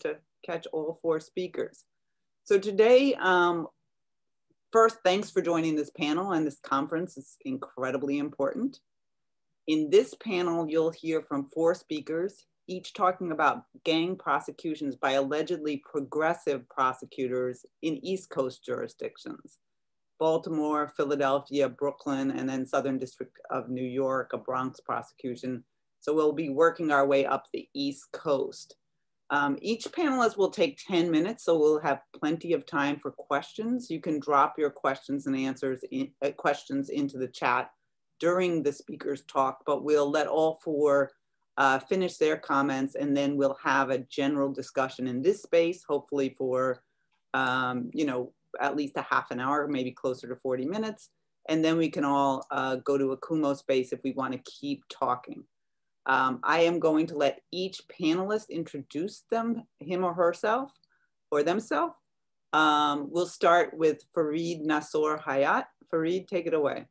to catch all four speakers. So today, um, first, thanks for joining this panel and this conference is incredibly important. In this panel, you'll hear from four speakers, each talking about gang prosecutions by allegedly progressive prosecutors in East Coast jurisdictions. Baltimore, Philadelphia, Brooklyn, and then Southern District of New York, a Bronx prosecution. So we'll be working our way up the East Coast. Um, each panelist will take 10 minutes, so we'll have plenty of time for questions. You can drop your questions and answers, in, uh, questions into the chat during the speaker's talk, but we'll let all four uh, finish their comments and then we'll have a general discussion in this space, hopefully for, um, you know, at least a half an hour, maybe closer to 40 minutes. And then we can all uh, go to a Kumospace if we wanna keep talking. Um, I am going to let each panelist introduce them, him or herself, or themselves. Um, we'll start with Fareed Nassor Hayat. Fareed, take it away.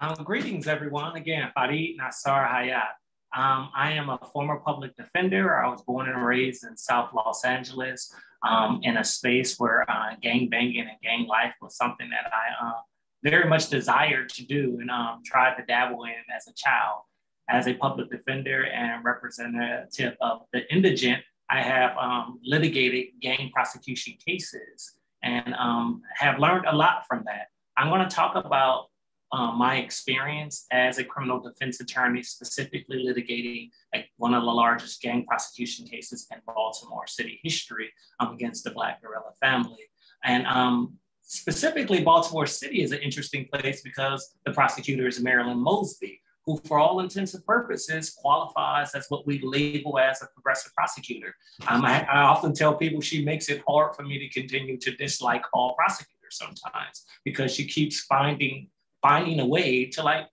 Um, greetings, everyone. Again, Fareed Nassor Hayat. Um, I am a former public defender. I was born and raised in South Los Angeles um, in a space where uh, gang banging and gang life was something that I uh, very much desired to do and um, tried to dabble in as a child as a public defender and representative of the indigent, I have um, litigated gang prosecution cases and um, have learned a lot from that. I'm going to talk about um, my experience as a criminal defense attorney, specifically litigating one of the largest gang prosecution cases in Baltimore City history um, against the Black Guerrilla family. And um, specifically, Baltimore City is an interesting place because the prosecutor is Marilyn Mosby, who, for all intents and purposes, qualifies as what we label as a progressive prosecutor. Um, I, I, often tell people she makes it hard for me to continue to dislike all prosecutors sometimes because she keeps finding finding a way to like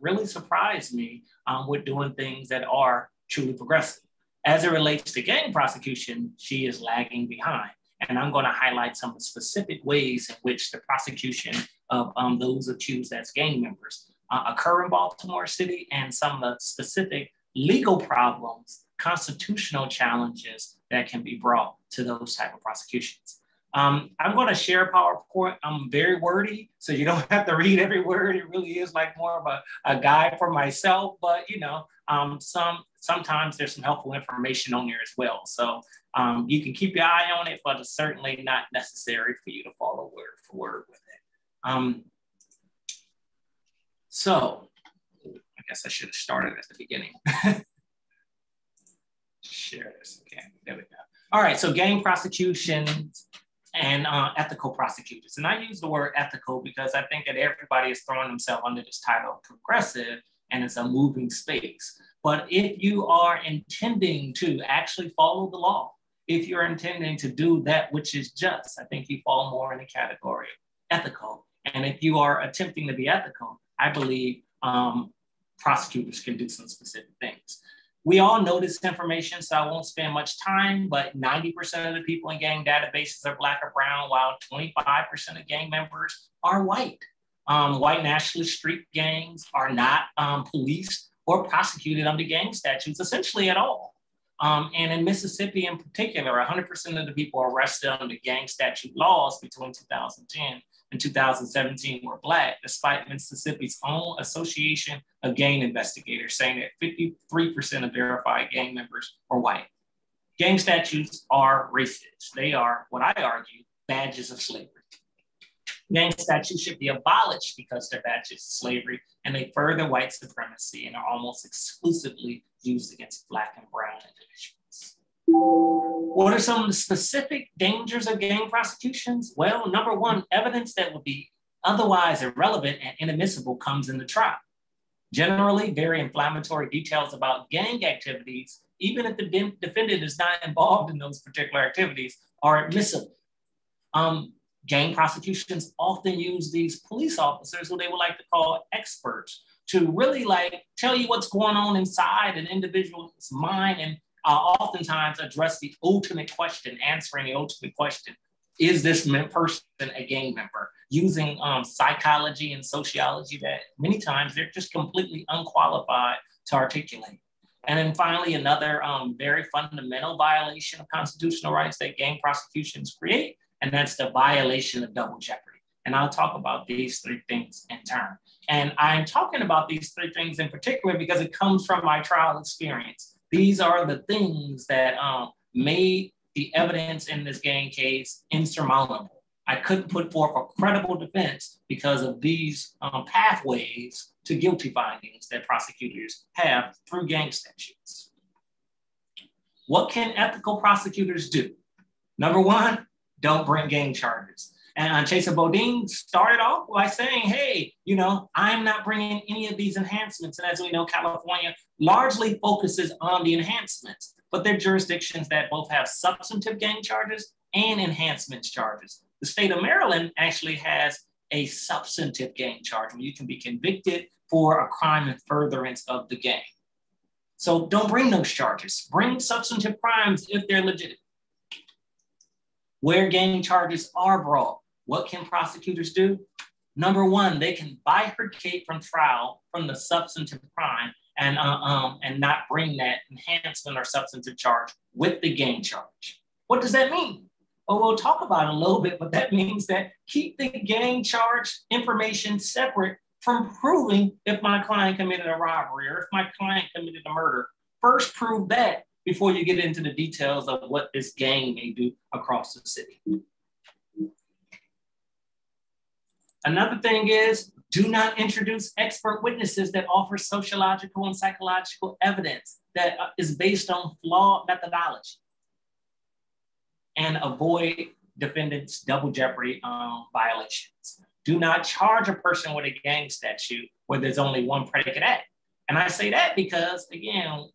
really surprise me um, with doing things that are truly progressive. As it relates to gang prosecution, she is lagging behind. And I'm going to highlight some specific ways in which the prosecution of um, those accused as gang members uh, occur in Baltimore City and some of the specific legal problems, constitutional challenges that can be brought to those type of prosecutions. Um, I'm going to share PowerPoint. I'm very wordy, so you don't have to read every word. It really is like more of a, a guide for myself, but you know, um, some sometimes there's some helpful information on there as well. So um, you can keep your eye on it, but it's certainly not necessary for you to follow word for word with it. So I guess I should have started at the beginning. Share this again. There we go. All right, so gang prosecutions and uh, ethical prosecutors. And I use the word ethical because I think that everybody is throwing themselves under this title progressive and it's a moving space. But if you are intending to actually follow the law, if you're intending to do that which is just, I think you fall more in the category ethical. And if you are attempting to be ethical, I believe um, prosecutors can do some specific things. We all know this information, so I won't spend much time, but 90% of the people in gang databases are Black or Brown, while 25% of gang members are white. Um, white nationalist street gangs are not um, policed or prosecuted under gang statutes essentially at all. Um, and in Mississippi in particular, 100% of the people arrested under gang statute laws between 2010 in 2017 were Black, despite Mississippi's own Association of Gang Investigators saying that 53% of verified gang members are white. Gang statutes are racist. They are, what I argue, badges of slavery. Gang statutes should be abolished because they're badges of slavery and they further white supremacy and are almost exclusively used against Black and Brown individuals. What are some specific dangers of gang prosecutions? Well, number one, evidence that would be otherwise irrelevant and inadmissible comes in the trial. Generally, very inflammatory details about gang activities, even if the de- defendant is not involved in those particular activities, are admissible. Um, gang prosecutions often use these police officers, who they would like to call experts, to really like tell you what's going on inside an individual's mind and uh, oftentimes address the ultimate question, answering the ultimate question is this person a gang member? Using um, psychology and sociology that many times they're just completely unqualified to articulate. And then finally, another um, very fundamental violation of constitutional rights that gang prosecutions create, and that's the violation of double jeopardy. And I'll talk about these three things in turn. And I'm talking about these three things in particular because it comes from my trial experience. These are the things that um, made the evidence in this gang case insurmountable. I couldn't put forth a credible defense because of these um, pathways to guilty findings that prosecutors have through gang statutes. What can ethical prosecutors do? Number one, don't bring gang charges. And uh, Chesa Boudin started off by saying, hey, you know, I'm not bringing any of these enhancements. And as we know, California largely focuses on the enhancements, but they're jurisdictions that both have substantive gang charges and enhancements charges. The state of Maryland actually has a substantive gang charge where you can be convicted for a crime in furtherance of the gang. So don't bring those charges. Bring substantive crimes if they're legitimate. Where gang charges are brought, what can prosecutors do? Number one, they can bifurcate from trial from the substantive crime and, uh, um, and not bring that enhancement or substantive charge with the gang charge. What does that mean? Well, we'll talk about it a little bit, but that means that keep the gang charge information separate from proving if my client committed a robbery or if my client committed a murder. First, prove that before you get into the details of what this gang may do across the city. Another thing is do not introduce expert witnesses that offer sociological and psychological evidence that uh, based on flawed methodology and avoid defendants' double jeopardy um, violations. Do not charge a person with a gang statute where there's only one predicate act. And I say that because, again,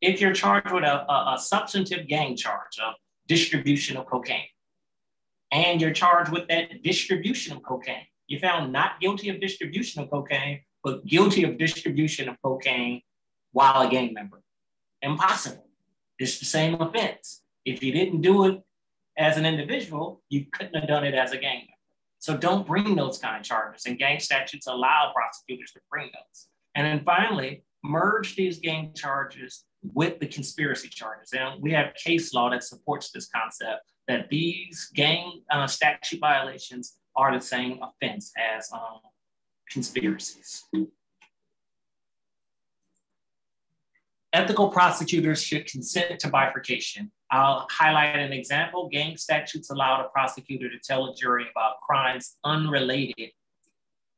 if you're charged with a, a, a substantive gang charge of distribution of cocaine, and you're charged with that distribution of cocaine. You're found not guilty of distribution of cocaine, but guilty of distribution of cocaine while a gang member. Impossible. It's the same offense. If you didn't do it as an individual, you couldn't have done it as a gang member. So don't bring those kind of charges. And gang statutes allow prosecutors to bring those. And then finally, merge these gang charges with the conspiracy charges. And we have case law that supports this concept that these gang uh, statute violations are the same offense as um, conspiracies. Ethical prosecutors should consent to bifurcation. I'll highlight an example. Gang statutes allow the prosecutor to tell a jury about crimes unrelated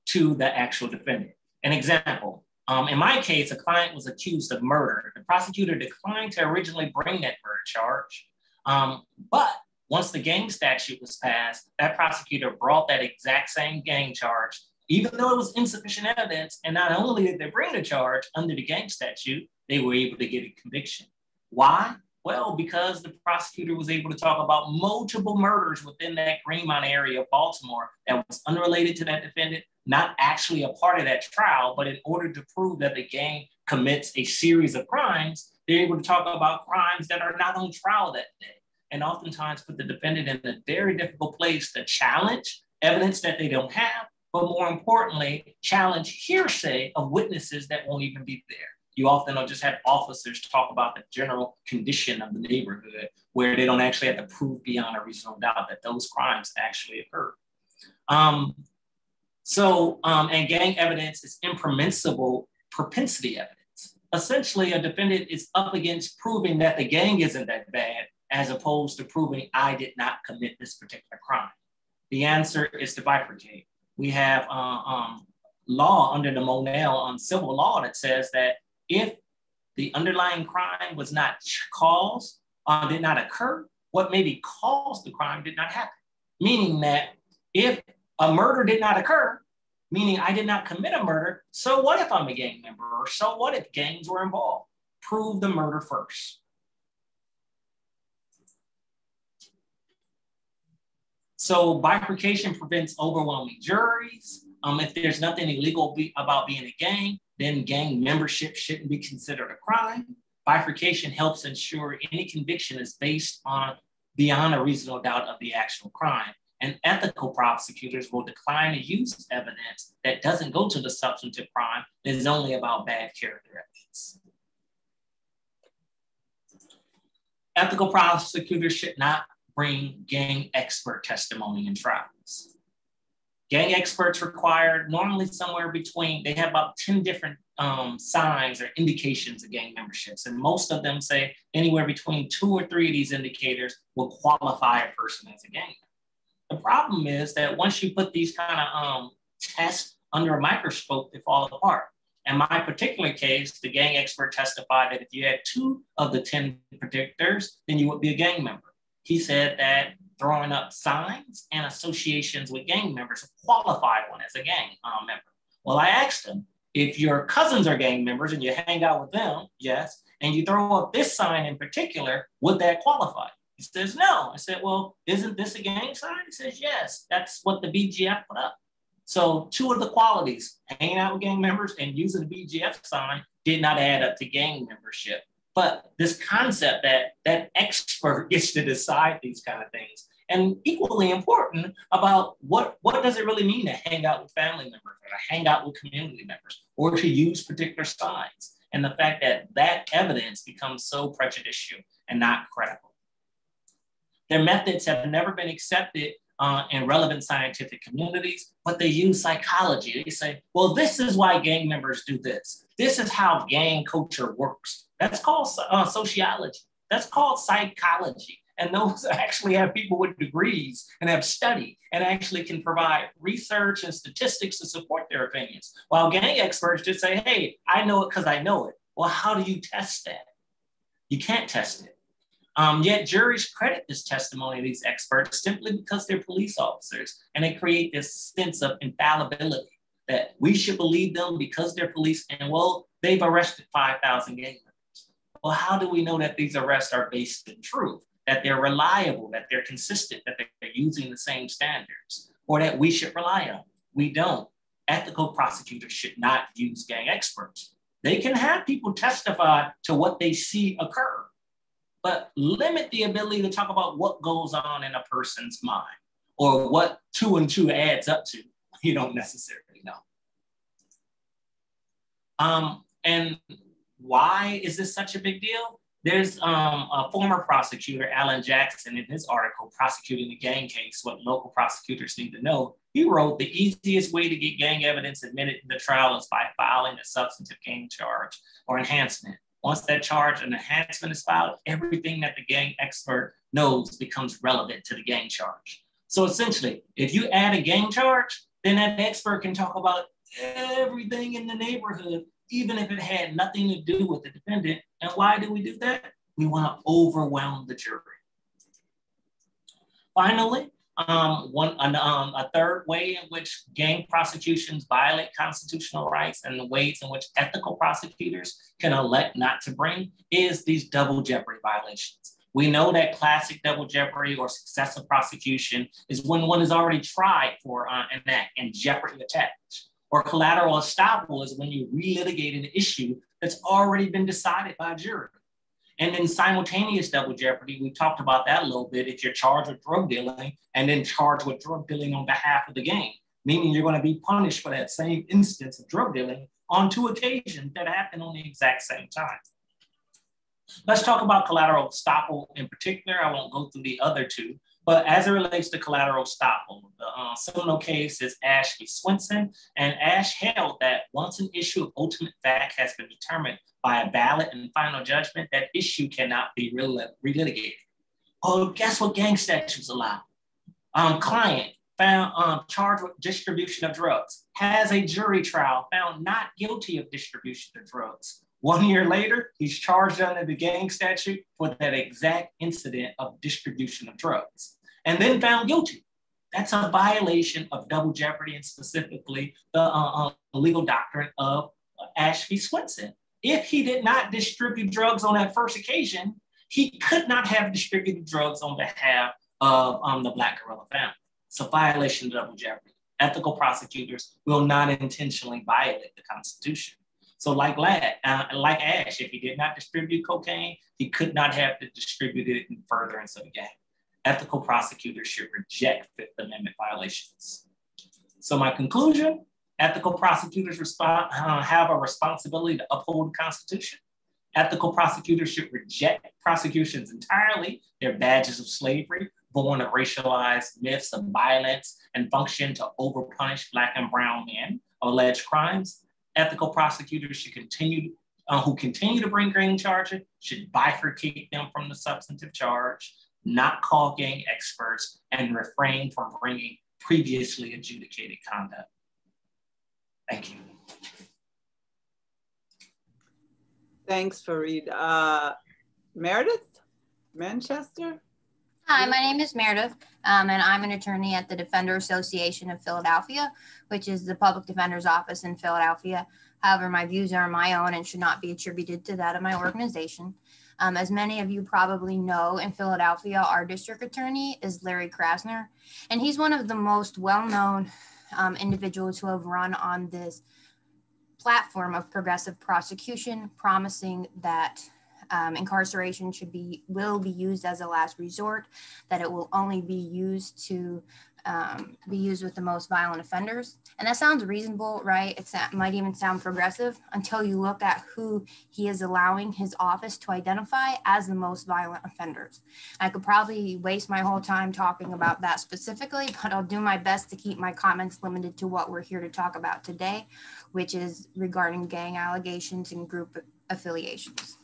to the actual defendant. An example, um, in my case, a client was accused of murder. The prosecutor declined to originally bring that murder charge, um, but once the gang statute was passed, that prosecutor brought that exact same gang charge, even though it was insufficient evidence. And not only did they bring the charge under the gang statute, they were able to get a conviction. Why? Well, because the prosecutor was able to talk about multiple murders within that Greenmount area of Baltimore that was unrelated to that defendant, not actually a part of that trial, but in order to prove that the gang commits a series of crimes, they're able to talk about crimes that are not on trial that day and oftentimes put the defendant in a very difficult place to challenge evidence that they don't have, but more importantly, challenge hearsay of witnesses that won't even be there. You often will just have officers talk about the general condition of the neighborhood where they don't actually have to prove beyond a reasonable doubt that those crimes actually occurred. Um, so, um, and gang evidence is impermissible propensity evidence. Essentially, a defendant is up against proving that the gang isn't that bad as opposed to proving I did not commit this particular crime? The answer is to bifurcate. We have uh, um, law under the Monell on civil law that says that if the underlying crime was not caused, uh, did not occur, what maybe caused the crime did not happen. Meaning that if a murder did not occur, meaning I did not commit a murder, so what if I'm a gang member? Or so what if gangs were involved? Prove the murder first. So bifurcation prevents overwhelming juries. Um, if there's nothing illegal be, about being a gang, then gang membership shouldn't be considered a crime. Bifurcation helps ensure any conviction is based on beyond a reasonable doubt of the actual crime. And ethical prosecutors will decline to use evidence that doesn't go to the substantive crime, that is only about bad character evidence. ethical prosecutors should not bring gang expert testimony in trials. Gang experts require normally somewhere between, they have about 10 different um, signs or indications of gang memberships. And most of them say anywhere between two or three of these indicators will qualify a person as a gang. The problem is that once you put these kind of um, tests under a microscope, they fall apart. In my particular case, the gang expert testified that if you had two of the 10 predictors, then you would be a gang member. He said that throwing up signs and associations with gang members qualify one as a gang uh, member. Well, I asked him, if your cousins are gang members and you hang out with them, yes, and you throw up this sign in particular, would that qualify? He says, no. I said, well, isn't this a gang sign? He says, yes, that's what the BGF put up. So two of the qualities, hanging out with gang members and using the BGF sign did not add up to gang membership. But this concept that that expert gets to decide these kind of things and equally important about what, what does it really mean to hang out with family members or to hang out with community members or to use particular signs and the fact that that evidence becomes so prejudicial and not credible. Their methods have never been accepted uh, in relevant scientific communities, but they use psychology. They say, well, this is why gang members do this. This is how gang culture works. That's called uh, sociology. That's called psychology. And those actually have people with degrees and have studied and actually can provide research and statistics to support their opinions. While gang experts just say, hey, I know it because I know it. Well, how do you test that? You can't test it. Um, yet juries credit this testimony of these experts simply because they're police officers and they create this sense of infallibility that we should believe them because they're police and well, they've arrested 5,000 gang members. Well, how do we know that these arrests are based in truth? that they're reliable, that they're consistent, that they're using the same standards, or that we should rely on. We don't. Ethical prosecutors should not use gang experts. They can have people testify to what they see occur, but limit the ability to talk about what goes on in a person's mind or what two and two adds up to. You don't necessarily know. Um, and why is this such a big deal? There's um, a former prosecutor, Alan Jackson, in his article, Prosecuting the Gang Case What Local Prosecutors Need to Know. He wrote the easiest way to get gang evidence admitted in the trial is by filing a substantive gang charge or enhancement. Once that charge and enhancement is filed, everything that the gang expert knows becomes relevant to the gang charge. So essentially, if you add a gang charge, then that expert can talk about everything in the neighborhood even if it had nothing to do with the defendant. And why do we do that? We want to overwhelm the jury. Finally, um, one, um, a third way in which gang prosecutions violate constitutional rights and the ways in which ethical prosecutors can elect not to bring is these double jeopardy violations. We know that classic double jeopardy or successive prosecution is when one is already tried for uh, an act and jeopardy attached. Or collateral estoppel is when you relitigate an issue that's already been decided by a jury. And then simultaneous double jeopardy, we talked about that a little bit. If you're charged with drug dealing and then charged with drug dealing on behalf of the gang, meaning you're going to be punished for that same instance of drug dealing on two occasions that happen on the exact same time. Let's talk about collateral estoppel in particular. I won't go through the other two, but as it relates to collateral estoppel, the uh, seminal case is Ash v. Swenson, and Ash held that once an issue of ultimate fact has been determined by a ballot and final judgment, that issue cannot be relitigated. Oh, guess what gang statutes allow? Um, client found um, charged with distribution of drugs has a jury trial found not guilty of distribution of drugs. One year later, he's charged under the gang statute for that exact incident of distribution of drugs and then found guilty. That's a violation of double jeopardy and specifically the uh, uh, legal doctrine of uh, Ash v. Swenson. If he did not distribute drugs on that first occasion, he could not have distributed drugs on behalf of um, the Black Guerrilla family. It's a violation of double jeopardy. Ethical prosecutors will not intentionally violate the Constitution. So, like Lad, uh, like Ash, if he did not distribute cocaine, he could not have distributed it in furtherance of the gang ethical prosecutors should reject Fifth Amendment violations. So my conclusion, ethical prosecutors respond, uh, have a responsibility to uphold the Constitution. Ethical prosecutors should reject prosecutions entirely. They're badges of slavery, born of racialized myths of violence and function to overpunish Black and Brown men of alleged crimes. Ethical prosecutors should continue, uh, who continue to bring gang charges, should bifurcate them from the substantive charge, not call gang experts, and refrain from bringing previously adjudicated conduct. Thank you. Thanks, Fareed. Uh, Meredith Manchester? Hi, my name is Meredith, um, and I'm an attorney at the Defender Association of Philadelphia, which is the public defender's office in Philadelphia. However, my views are my own and should not be attributed to that of my organization. Um, as many of you probably know, in Philadelphia, our district attorney is Larry Krasner, and he's one of the most well known um, individuals who have run on this platform of progressive prosecution, promising that um, incarceration should be will be used as a last resort, that it will only be used to um, be used with the most violent offenders. And that sounds reasonable, right? It might even sound progressive until you look at who he is allowing his office to identify as the most violent offenders. I could probably waste my whole time talking about that specifically, but I'll do my best to keep my comments limited to what we're here to talk about today, which is regarding gang allegations and group affiliations.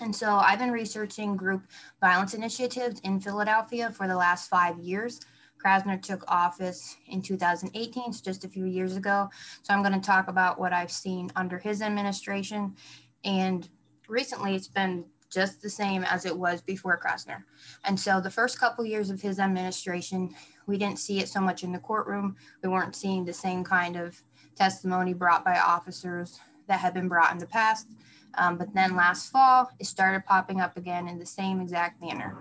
And so I've been researching group violence initiatives in Philadelphia for the last five years. Krasner took office in 2018, so just a few years ago. So I'm going to talk about what I've seen under his administration. And recently it's been just the same as it was before Krasner. And so the first couple years of his administration, we didn't see it so much in the courtroom. We weren't seeing the same kind of testimony brought by officers that had been brought in the past. Um, but then last fall, it started popping up again in the same exact manner.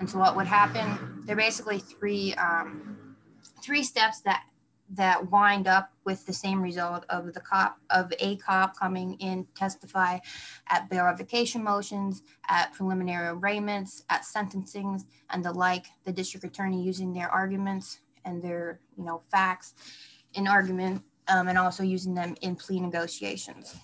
And so what would happen? There are basically three um, three steps that that wind up with the same result of the cop of a cop coming in testify at bail revocation motions, at preliminary arraignments, at sentencings, and the like. The district attorney using their arguments and their you know facts in argument, um, and also using them in plea negotiations.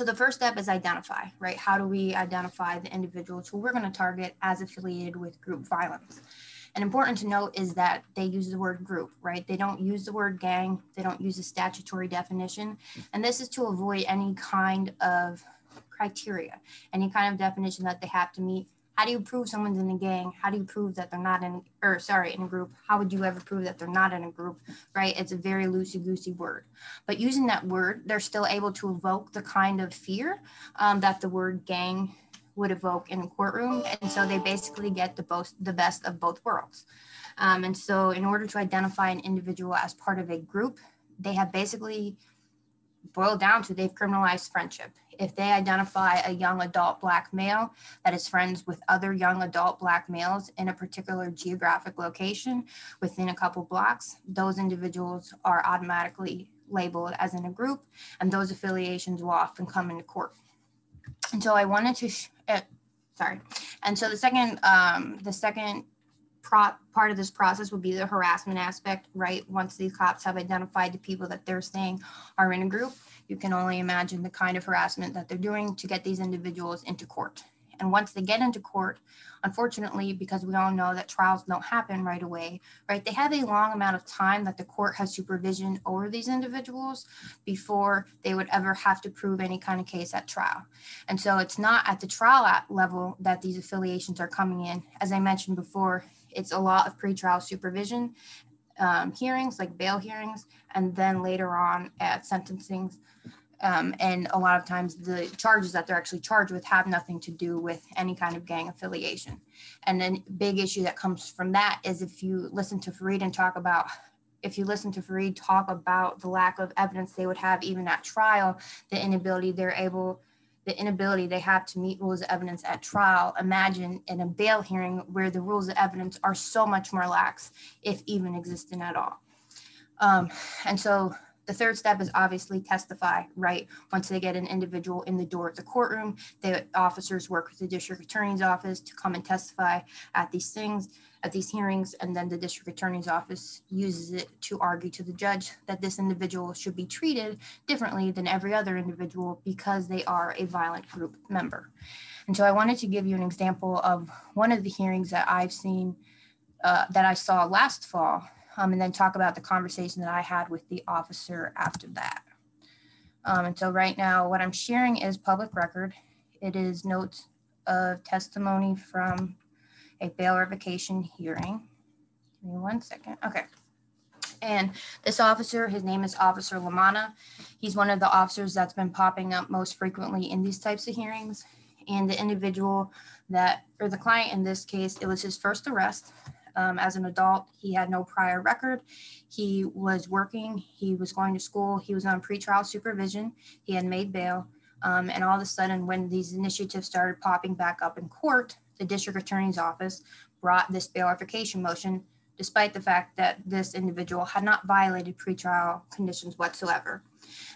So the first step is identify, right? How do we identify the individuals who we're going to target as affiliated with group violence? And important to note is that they use the word group, right? They don't use the word gang, they don't use a statutory definition. And this is to avoid any kind of criteria, any kind of definition that they have to meet how do you prove someone's in a gang? How do you prove that they're not in, or sorry, in a group? How would you ever prove that they're not in a group, right? It's a very loosey goosey word. But using that word, they're still able to evoke the kind of fear um, that the word gang would evoke in a courtroom. And so they basically get the, both, the best of both worlds. Um, and so, in order to identify an individual as part of a group, they have basically boiled down to they've criminalized friendship if they identify a young adult black male that is friends with other young adult black males in a particular geographic location within a couple blocks, those individuals are automatically labeled as in a group, and those affiliations will often come into court. And so I wanted to, uh, sorry. And so the second, um, the second pro- part of this process would be the harassment aspect, right? Once these cops have identified the people that they're saying are in a group, you can only imagine the kind of harassment that they're doing to get these individuals into court. And once they get into court, unfortunately, because we all know that trials don't happen right away, right? They have a long amount of time that the court has supervision over these individuals before they would ever have to prove any kind of case at trial. And so it's not at the trial level that these affiliations are coming in. As I mentioned before, it's a lot of pretrial supervision um, hearings, like bail hearings, and then later on at sentencing um, and a lot of times the charges that they're actually charged with have nothing to do with any kind of gang affiliation. And then big issue that comes from that is if you listen to Fareed and talk about if you listen to Fareed talk about the lack of evidence they would have even at trial, the inability they're able, the inability they have to meet rules of evidence at trial. Imagine in a bail hearing where the rules of evidence are so much more lax, if even existing at all. Um, and so The third step is obviously testify, right? Once they get an individual in the door of the courtroom, the officers work with the district attorney's office to come and testify at these things, at these hearings, and then the district attorney's office uses it to argue to the judge that this individual should be treated differently than every other individual because they are a violent group member. And so I wanted to give you an example of one of the hearings that I've seen uh, that I saw last fall um, and then talk about the conversation that I had with the officer after that. Um, and so right now, what I'm sharing is public record. It is notes of testimony from a bail revocation hearing. Give me one second. Okay. And this officer, his name is Officer Lamana. He's one of the officers that's been popping up most frequently in these types of hearings. And the individual that, or the client in this case, it was his first arrest um, as an adult. He had no prior record. He was working, he was going to school, he was on pretrial supervision, he had made bail. Um, and all of a sudden, when these initiatives started popping back up in court, the district attorney's office brought this bail revocation motion, despite the fact that this individual had not violated pretrial conditions whatsoever.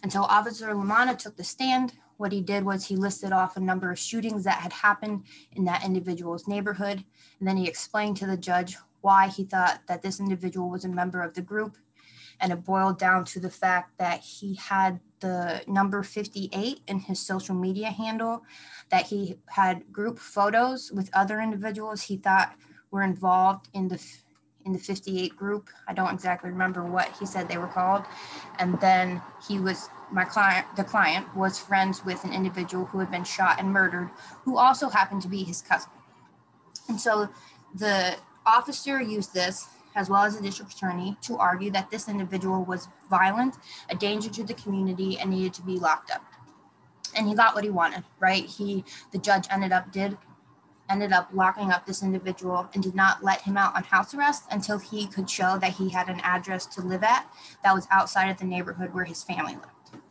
Until Officer Lamana took the stand, what he did was he listed off a number of shootings that had happened in that individual's neighborhood. And then he explained to the judge why he thought that this individual was a member of the group. And it boiled down to the fact that he had the number 58 in his social media handle, that he had group photos with other individuals he thought were involved in the in the 58 group. I don't exactly remember what he said they were called. And then he was my client, the client was friends with an individual who had been shot and murdered, who also happened to be his cousin. And so the officer used this, as well as the district attorney, to argue that this individual was violent, a danger to the community, and needed to be locked up. And he got what he wanted, right? He, the judge ended up did ended up locking up this individual and did not let him out on house arrest until he could show that he had an address to live at that was outside of the neighborhood where his family lived.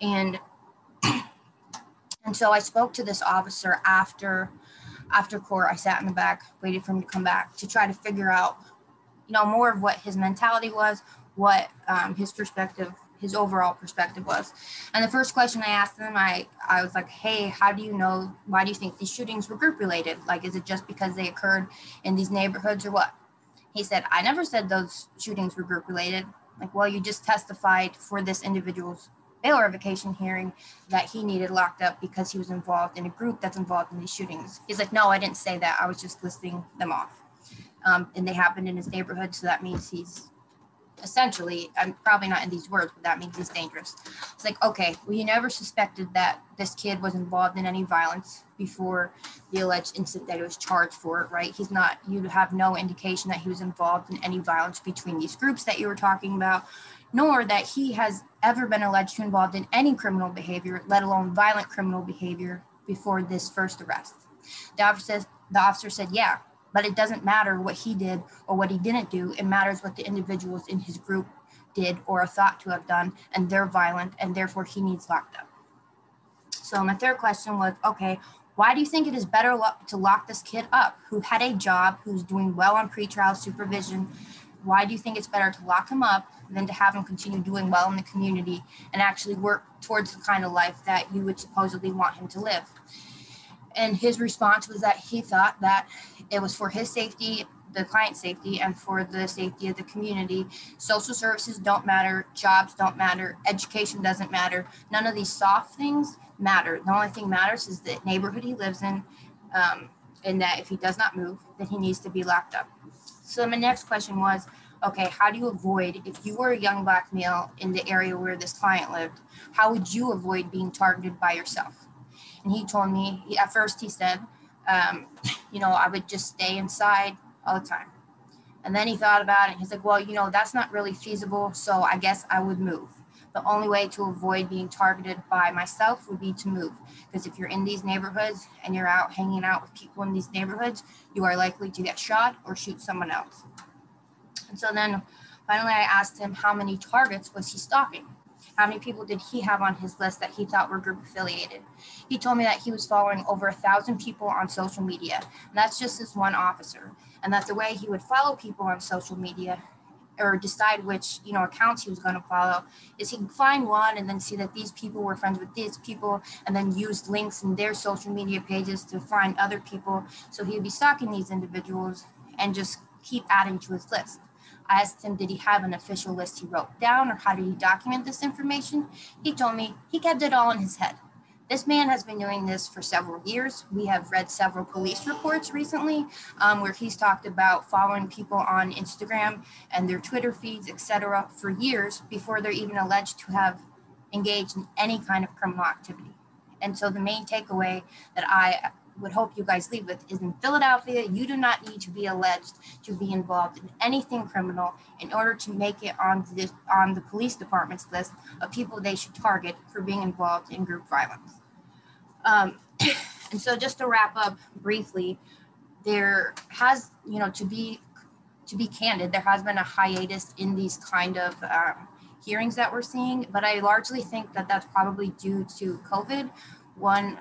And and so I spoke to this officer after after court, I sat in the back, waited for him to come back to try to figure out, you know, more of what his mentality was, what um, his perspective, his overall perspective was. And the first question I asked him, I, I was like, hey, how do you know, why do you think these shootings were group related? Like, is it just because they occurred in these neighborhoods or what? He said, I never said those shootings were group related. Like, well, you just testified for this individual's bail revocation hearing that he needed locked up because he was involved in a group that's involved in these shootings. He's like, no, I didn't say that. I was just listing them off. Um, and they happened in his neighborhood. So that means he's essentially, I'm probably not in these words, but that means he's dangerous. It's like, okay, well, never suspected that this kid was involved in any violence before the alleged incident that he was charged for, right? He's not, you have no indication that he was involved in any violence between these groups that you were talking about nor that he has ever been alleged to involved in any criminal behavior, let alone violent criminal behavior, before this first arrest. The officer says, the officer said, yeah, but it doesn't matter what he did or what he didn't do. It matters what the individuals in his group did or are thought to have done, and they're violent, and therefore he needs locked up. So my third question was, okay, why do you think it is better to lock this kid up who had a job, who's doing well on pretrial supervision? Why do you think it's better to lock him up than to have him continue doing well in the community and actually work towards the kind of life that you would supposedly want him to live. And his response was that he thought that it was for his safety, the client's safety, and for the safety of the community. Social services don't matter, jobs don't matter, education doesn't matter. None of these soft things matter. The only thing matters is the neighborhood he lives in, um, and that if he does not move, then he needs to be locked up. So my next question was, okay, how do you avoid, if you were a young black male in the area where this client lived, how would you avoid being targeted by yourself? And he told me, at first he said, um, you know, I would just stay inside all the time. And then he thought about it. He's like, well, you know, that's not really feasible. So I guess I would move. The only way to avoid being targeted by myself would be to move. Because if you're in these neighborhoods and you're out hanging out with people in these neighborhoods, you are likely to get shot or shoot someone else. And so then finally I asked him how many targets was he stalking? How many people did he have on his list that he thought were group affiliated? He told me that he was following over a thousand people on social media. And that's just this one officer. And that the way he would follow people on social media or decide which you know accounts he was going to follow is he can find one and then see that these people were friends with these people and then use links in their social media pages to find other people so he would be stalking these individuals and just keep adding to his list I asked him, did he have an official list he wrote down or how did he document this information? He told me he kept it all in his head. This man has been doing this for several years. We have read several police reports recently um, where he's talked about following people on Instagram and their Twitter feeds, etc., for years before they're even alleged to have engaged in any kind of criminal activity. And so the main takeaway that I would hope you guys leave with is in Philadelphia, you do not need to be alleged to be involved in anything criminal in order to make it on this on the police department's list of people they should target for being involved in group violence. Um, and so just to wrap up briefly, there has, you know, to be to be candid, there has been a hiatus in these kind of um, hearings that we're seeing, but I largely think that that's probably due to COVID. One,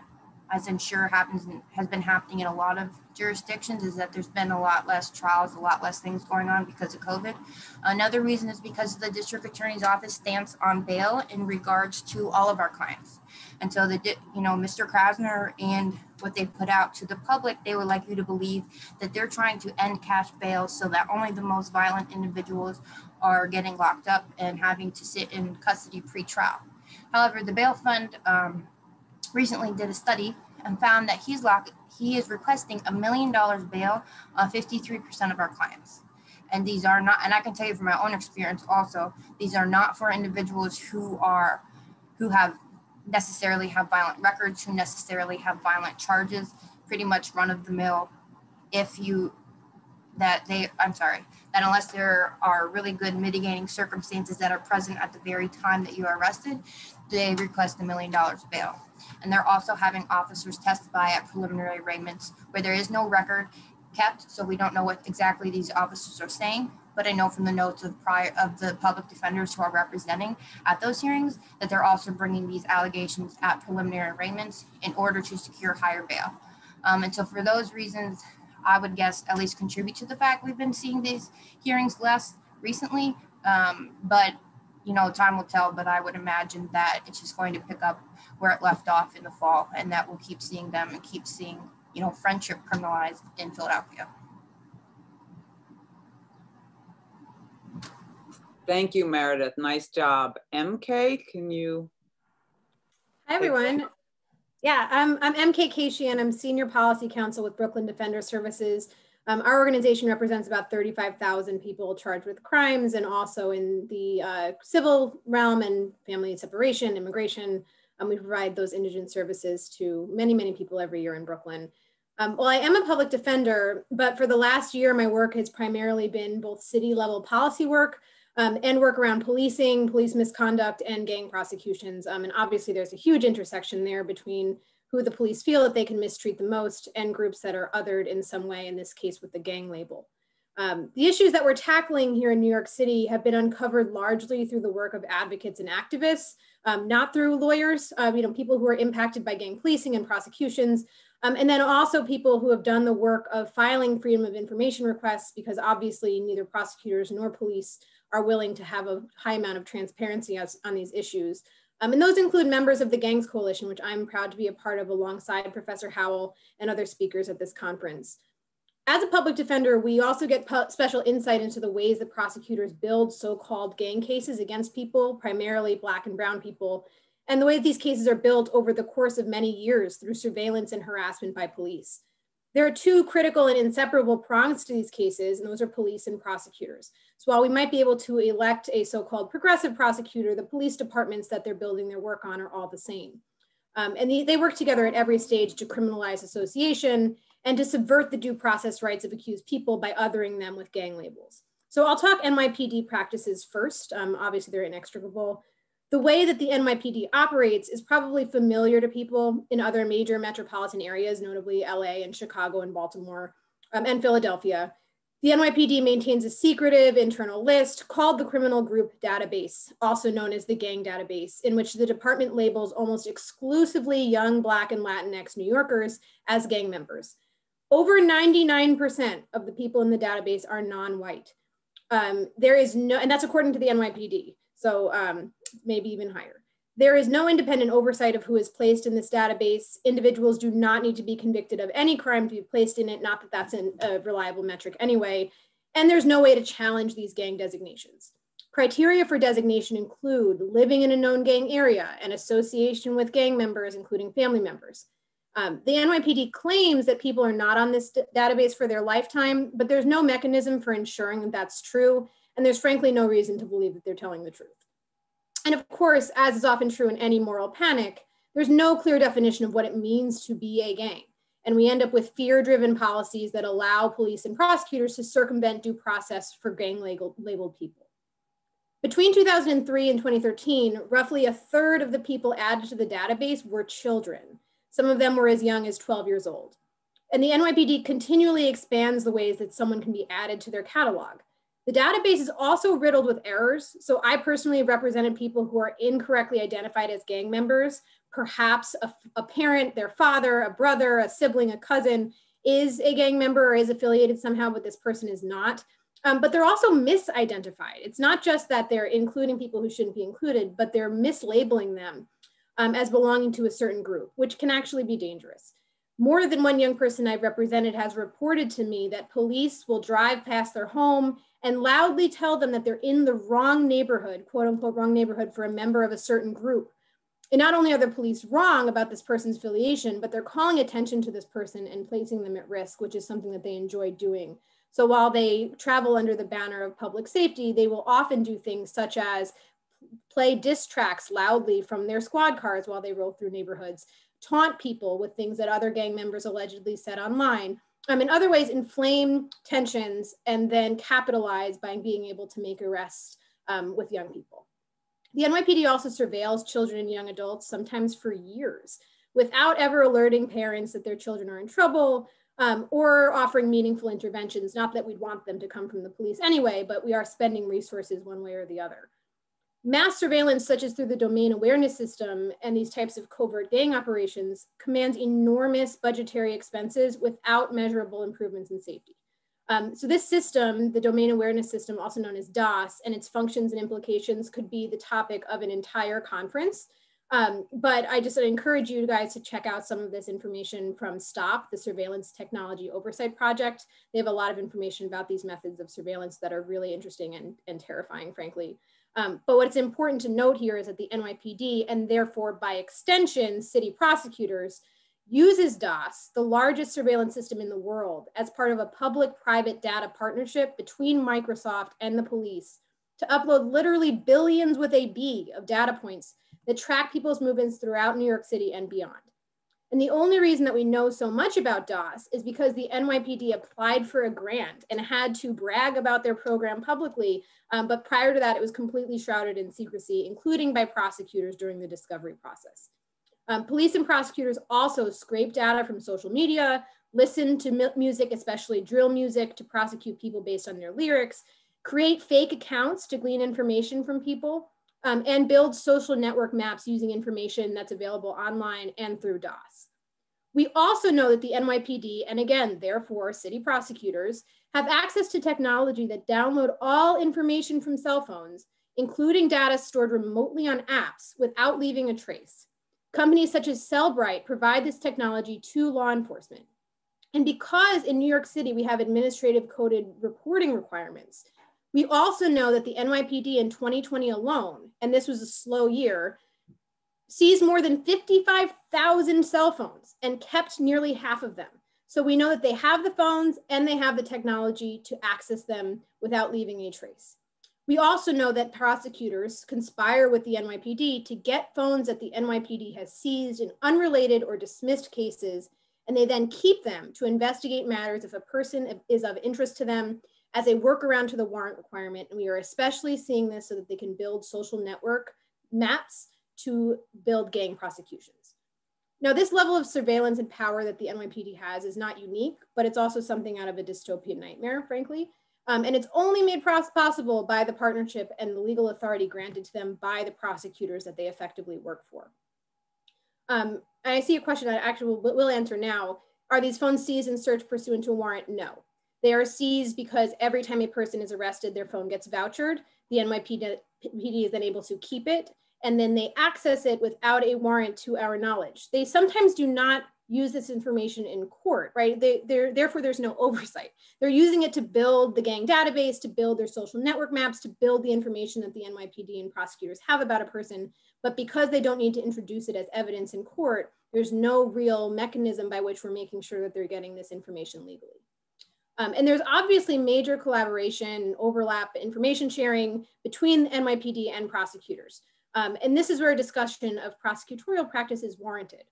as I'm sure happens and has been happening in a lot of jurisdictions, is that there's been a lot less trials, a lot less things going on because of COVID. Another reason is because the district attorney's office stance on bail in regards to all of our clients. And so the, you know, Mr. Krasner and what they put out to the public, they would like you to believe that they're trying to end cash bail so that only the most violent individuals are getting locked up and having to sit in custody pre-trial. However, the bail fund um, recently did a study and found that he's locked, he is requesting a million dollars bail on 53% of our clients. And these are not, and I can tell you from my own experience also, these are not for individuals who are, who have necessarily have violent records, who necessarily have violent charges, pretty much run of the mill. If you, that they, I'm sorry, that unless there are really good mitigating circumstances that are present at the very time that you are arrested, they request a million dollars bail. And they're also having officers testify at preliminary arraignments where there is no record kept, so we don't know what exactly these officers are saying. But I know from the notes of prior of the public defenders who are representing at those hearings that they're also bringing these allegations at preliminary arraignments in order to secure higher bail. Um, and so for those reasons, I would guess at least contribute to the fact we've been seeing these hearings less recently. Um, but you know, time will tell. But I would imagine that it's just going to pick up where it left off in the fall, and that we'll keep seeing them and keep seeing you know friendship criminalized in Philadelphia. Thank you, Meredith. Nice job. MK, can you? Hi, everyone. Yeah, I'm, I'm MK Kaishian. I'm Senior Policy Counsel with Brooklyn Defender Services. Um, our organization represents about 35,000 people charged with crimes and also in the uh, civil realm and family separation, immigration. Um, we provide those indigent services to many, many people every year in Brooklyn. Um, well, I am a public defender, but for the last year, my work has primarily been both city level policy work um, and work around policing, police misconduct, and gang prosecutions. Um, and obviously, there's a huge intersection there between who the police feel that they can mistreat the most and groups that are othered in some way, in this case with the gang label. Um, the issues that we're tackling here in New York City have been uncovered largely through the work of advocates and activists, um, not through lawyers, uh, you know, people who are impacted by gang policing and prosecutions, um, and then also people who have done the work of filing freedom of information requests because obviously neither prosecutors nor police are willing to have a high amount of transparency as, on these issues. Um, and those include members of the Gangs Coalition, which I'm proud to be a part of alongside Professor Howell and other speakers at this conference. As a public defender, we also get special insight into the ways that prosecutors build so-called gang cases against people, primarily Black and Brown people, and the way that these cases are built over the course of many years through surveillance and harassment by police. There are two critical and inseparable prongs to these cases, and those are police and prosecutors. So while we might be able to elect a so-called progressive prosecutor, the police departments that they're building their work on are all the same. Um, and they, they work together at every stage to criminalize association and to subvert the due process rights of accused people by othering them with gang labels. So I'll talk NYPD practices first. Um, obviously, they're inextricable the way that the NYPD operates is probably familiar to people in other major metropolitan areas, notably LA and Chicago and Baltimore um, and Philadelphia. The NYPD maintains a secretive internal list called the Criminal Group Database, also known as the Gang Database, in which the department labels almost exclusively young Black and Latinx New Yorkers as gang members. Over 99% of the people in the database are non white. Um, there is no, and that's according to the NYPD, so um, maybe even higher. There is no independent oversight of who is placed in this database. Individuals do not need to be convicted of any crime to be placed in it, not that that's a reliable metric anyway. And there's no way to challenge these gang designations. Criteria for designation include living in a known gang area and association with gang members, including family members. Um, the NYPD claims that people are not on this database for their lifetime, but there's no mechanism for ensuring that that's true. And there's frankly no reason to believe that they're telling the truth. And of course, as is often true in any moral panic, there's no clear definition of what it means to be a gang. And we end up with fear driven policies that allow police and prosecutors to circumvent due process for gang labeled people. Between 2003 and 2013, roughly a third of the people added to the database were children. Some of them were as young as 12 years old. And the NYPD continually expands the ways that someone can be added to their catalog. The database is also riddled with errors. So I personally represented people who are incorrectly identified as gang members. Perhaps a, a, parent, their father, a brother, a sibling, a cousin is a gang member or is affiliated somehow, but this person is not. Um, but they're also misidentified. It's not just that they're including people who shouldn't be included, but they're mislabeling them um, as belonging to a certain group, which can actually be dangerous. More than one young person I've represented has reported to me that police will drive past their home and loudly tell them that they're in the wrong neighborhood, quote unquote, wrong neighborhood for a member of a certain group. And not only are the police wrong about this person's affiliation, but they're calling attention to this person and placing them at risk, which is something that they enjoy doing. So while they travel under the banner of public safety, they will often do things such as play diss tracks loudly from their squad cars while they roll through neighborhoods, taunt people with things that other gang members allegedly said online. Um, in other ways, inflame tensions and then capitalize by being able to make arrests um, with young people. The NYPD also surveils children and young adults, sometimes for years, without ever alerting parents that their children are in trouble um, or offering meaningful interventions. Not that we'd want them to come from the police anyway, but we are spending resources one way or the other. Mass surveillance, such as through the domain awareness system and these types of covert gang operations, commands enormous budgetary expenses without measurable improvements in safety. Um, so this system, the domain awareness system, also known as DAS, and its functions and implications could be the topic of an entire conference. Um, but I just encourage you guys to check out some of this information from STOP, the Surveillance Technology Oversight Project. They have a lot of information about these methods of surveillance that are really interesting and, and terrifying, frankly. Um, but what's important to note here is that the NYPD, and therefore by extension, city prosecutors, uses DAS, the largest surveillance system in the world, as part of a public-private data partnership between Microsoft and the police to upload literally billions with a B of data points that track people's movements throughout New York City and beyond. And the only reason that we know so much about DAS is because the NYPD applied for a grant and had to brag about their program publicly. Um, but prior to that, it was completely shrouded in secrecy, including by prosecutors during the discovery process. Um, police and prosecutors also scrape data from social media, listen to music, especially drill music, to prosecute people based on their lyrics, create fake accounts to glean information from people, um, and build social network maps using information that's available online and through DAS. We also know that the NYPD, and again, therefore city prosecutors, have access to technology that download all information from cell phones, including data stored remotely on apps without leaving a trace. Companies such as Cellebrite provide this technology to law enforcement. And because in New York City, we have administrative coded reporting requirements, we also know that the NYPD in 2020 alone, and this was a slow year, seized more than 55,000 cell phones and kept nearly half of them. So we know that they have the phones and they have the technology to access them without leaving a trace. We also know that prosecutors conspire with the NYPD to get phones that the NYPD has seized in unrelated or dismissed cases, and they then keep them to investigate matters if a person is of interest to them as a workaround to the warrant requirement. And we are especially seeing this so that they can build social network maps to build gang prosecutions. Now, this level of surveillance and power that the NYPD has is not unique, but it's also something out of a dystopian nightmare, frankly. Um, and it's only made possible by the partnership and the legal authority granted to them by the prosecutors that they effectively work for. Um, and I see a question that I actually will, will answer now. Are these phones seized and searched pursuant to a warrant? No. They are seized because every time a person is arrested, their phone gets vouchered. The NYPD is then able to keep it, and then they access it without a warrant to our knowledge. They sometimes do not use this information in court, right? They, they're, therefore, there's no oversight. They're using it to build the gang database, to build their social network maps, to build the information that the NYPD and prosecutors have about a person. But because they don't need to introduce it as evidence in court, there's no real mechanism by which we're making sure that they're getting this information legally. Um, and there's obviously major collaboration, overlap, information sharing between NYPD and prosecutors. Um, and this is where a discussion of prosecutorial practice is warranted.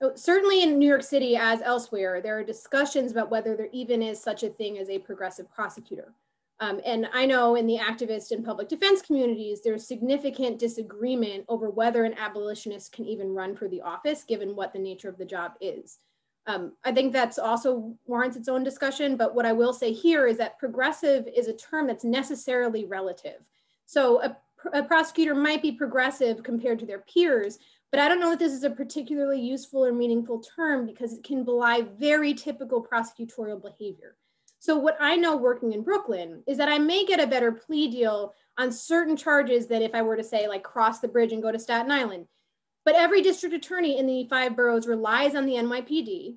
So certainly in New York City, as elsewhere, there are discussions about whether there even is such a thing as a progressive prosecutor. Um, and I know in the activist and public defense communities, there's significant disagreement over whether an abolitionist can even run for the office, given what the nature of the job is. Um, I think that's also warrants its own discussion, but what I will say here is that progressive is a term that's necessarily relative. So a, a prosecutor might be progressive compared to their peers, but I don't know that this is a particularly useful or meaningful term because it can belie very typical prosecutorial behavior. So what I know working in Brooklyn is that I may get a better plea deal on certain charges than if I were to say like cross the bridge and go to Staten Island. But every district attorney in the five boroughs relies on the NYPD,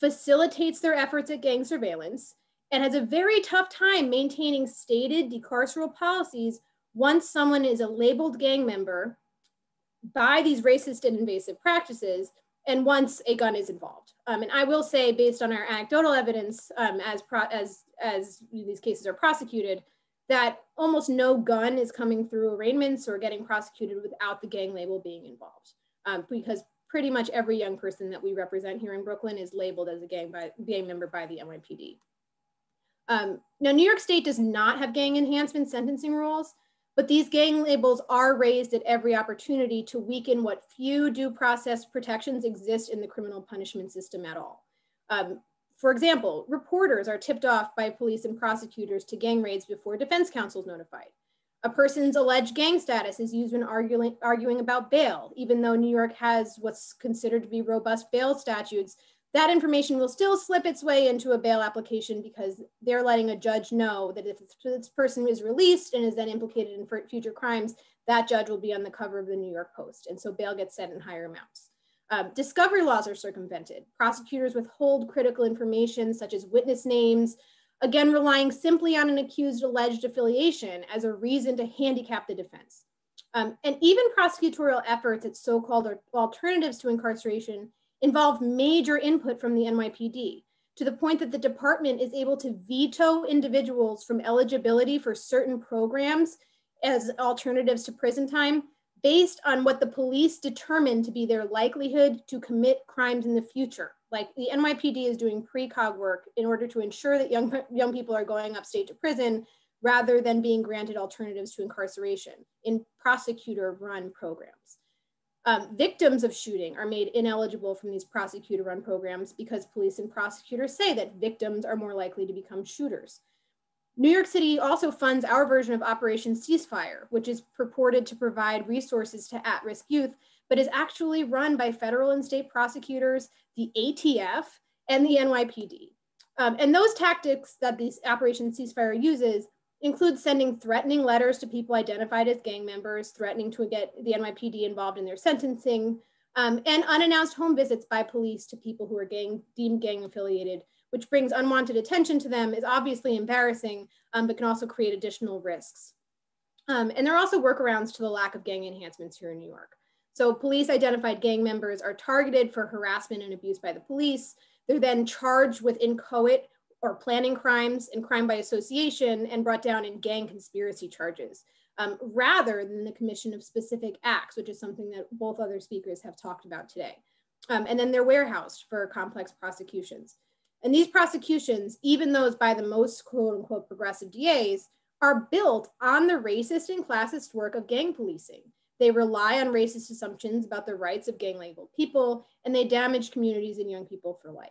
facilitates their efforts at gang surveillance, and has a very tough time maintaining stated decarceral policies once someone is a labeled gang member by these racist and invasive practices and once a gun is involved. Um, and I will say, based on our anecdotal evidence, um, as, as, as these cases are prosecuted, that almost no gun is coming through arraignments or getting prosecuted without the gang label being involved. Um, because pretty much every young person that we represent here in Brooklyn is labeled as a gang, by, gang member by the NYPD. Um, now, New York State does not have gang enhancement sentencing rules, but these gang labels are raised at every opportunity to weaken what few due process protections exist in the criminal punishment system at all. Um, for example, reporters are tipped off by police and prosecutors to gang raids before defense counsel is notified. A person's alleged gang status is used when arguing, arguing about bail, even though New York has what's considered to be robust bail statutes that information will still slip its way into a bail application because they're letting a judge know that if this person is released and is then implicated in future crimes, that judge will be on the cover of the New York Post. And so bail gets set in higher amounts. Um, discovery laws are circumvented. Prosecutors withhold critical information such as witness names, again, relying simply on an accused alleged affiliation as a reason to handicap the defense. Um, and even prosecutorial efforts at so-called alternatives to incarceration involve major input from the NYPD to the point that the department is able to veto individuals from eligibility for certain programs as alternatives to prison time based on what the police determine to be their likelihood to commit crimes in the future. Like the NYPD is doing precog work in order to ensure that young, young people are going upstate to prison rather than being granted alternatives to incarceration in prosecutor run programs. Um, victims of shooting are made ineligible from these prosecutor run programs because police and prosecutors say that victims are more likely to become shooters. New York City also funds our version of Operation Ceasefire, which is purported to provide resources to at risk youth, but is actually run by federal and state prosecutors, the ATF, and the NYPD. Um, and those tactics that this Operation Ceasefire uses includes sending threatening letters to people identified as gang members, threatening to get the NYPD involved in their sentencing, um, and unannounced home visits by police to people who are gang, deemed gang affiliated, which brings unwanted attention to them, is obviously embarrassing, um, but can also create additional risks. Um, and there are also workarounds to the lack of gang enhancements here in New York. So police identified gang members are targeted for harassment and abuse by the police. They're then charged with inchoate or planning crimes and crime by association and brought down in gang conspiracy charges, um, rather than the commission of specific acts, which is something that both other speakers have talked about today. Um, and then they're warehoused for complex prosecutions. And these prosecutions, even those by the most quote unquote progressive DAs, are built on the racist and classist work of gang policing. They rely on racist assumptions about the rights of gang labeled people, and they damage communities and young people for life.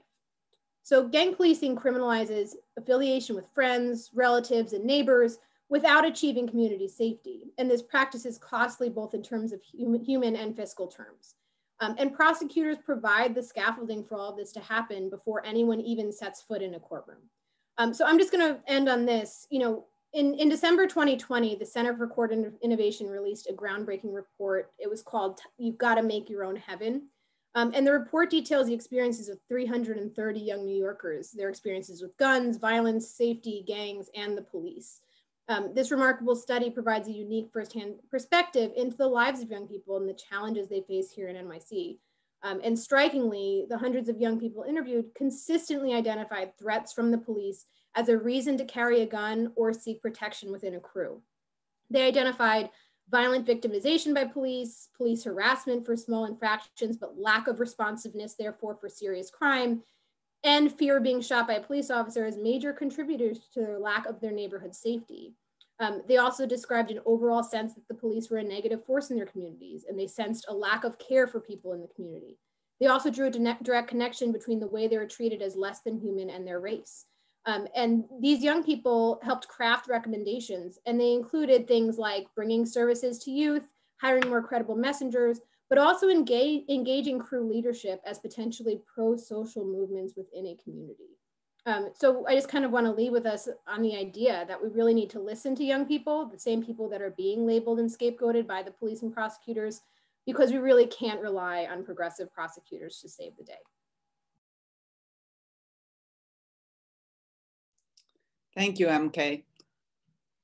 So gang policing criminalizes affiliation with friends, relatives, and neighbors without achieving community safety. And this practice is costly both in terms of human, and fiscal terms. Um, and prosecutors provide the scaffolding for all of this to happen before anyone even sets foot in a courtroom. Um, so I'm just going to end on this. You know, in, in December 2020, the Center for Court Innovation released a groundbreaking report. It was called You've Got to Make Your Own Heaven. Um, and the report details the experiences of 330 young New Yorkers, their experiences with guns, violence, safety, gangs, and the police. Um, this remarkable study provides a unique firsthand perspective into the lives of young people and the challenges they face here in NYC. Um, and strikingly, the hundreds of young people interviewed consistently identified threats from the police as a reason to carry a gun or seek protection within a crew. They identified violent victimization by police, police harassment for small infractions, but lack of responsiveness, therefore, for serious crime, and fear of being shot by a police officer as major contributors to the lack of their neighborhood safety. Um, they also described an overall sense that the police were a negative force in their communities and they sensed a lack of care for people in the community. They also drew a direct connection between the way they were treated as less than human and their race. Um, and these young people helped craft recommendations and they included things like bringing services to youth, hiring more credible messengers, but also engage, engaging crew leadership as potentially pro-social movements within a community. Um, so I just kind of want to leave with us on the idea that we really need to listen to young people, the same people that are being labeled and scapegoated by the police and prosecutors, because we really can't rely on progressive prosecutors to save the day. Thank you, MK.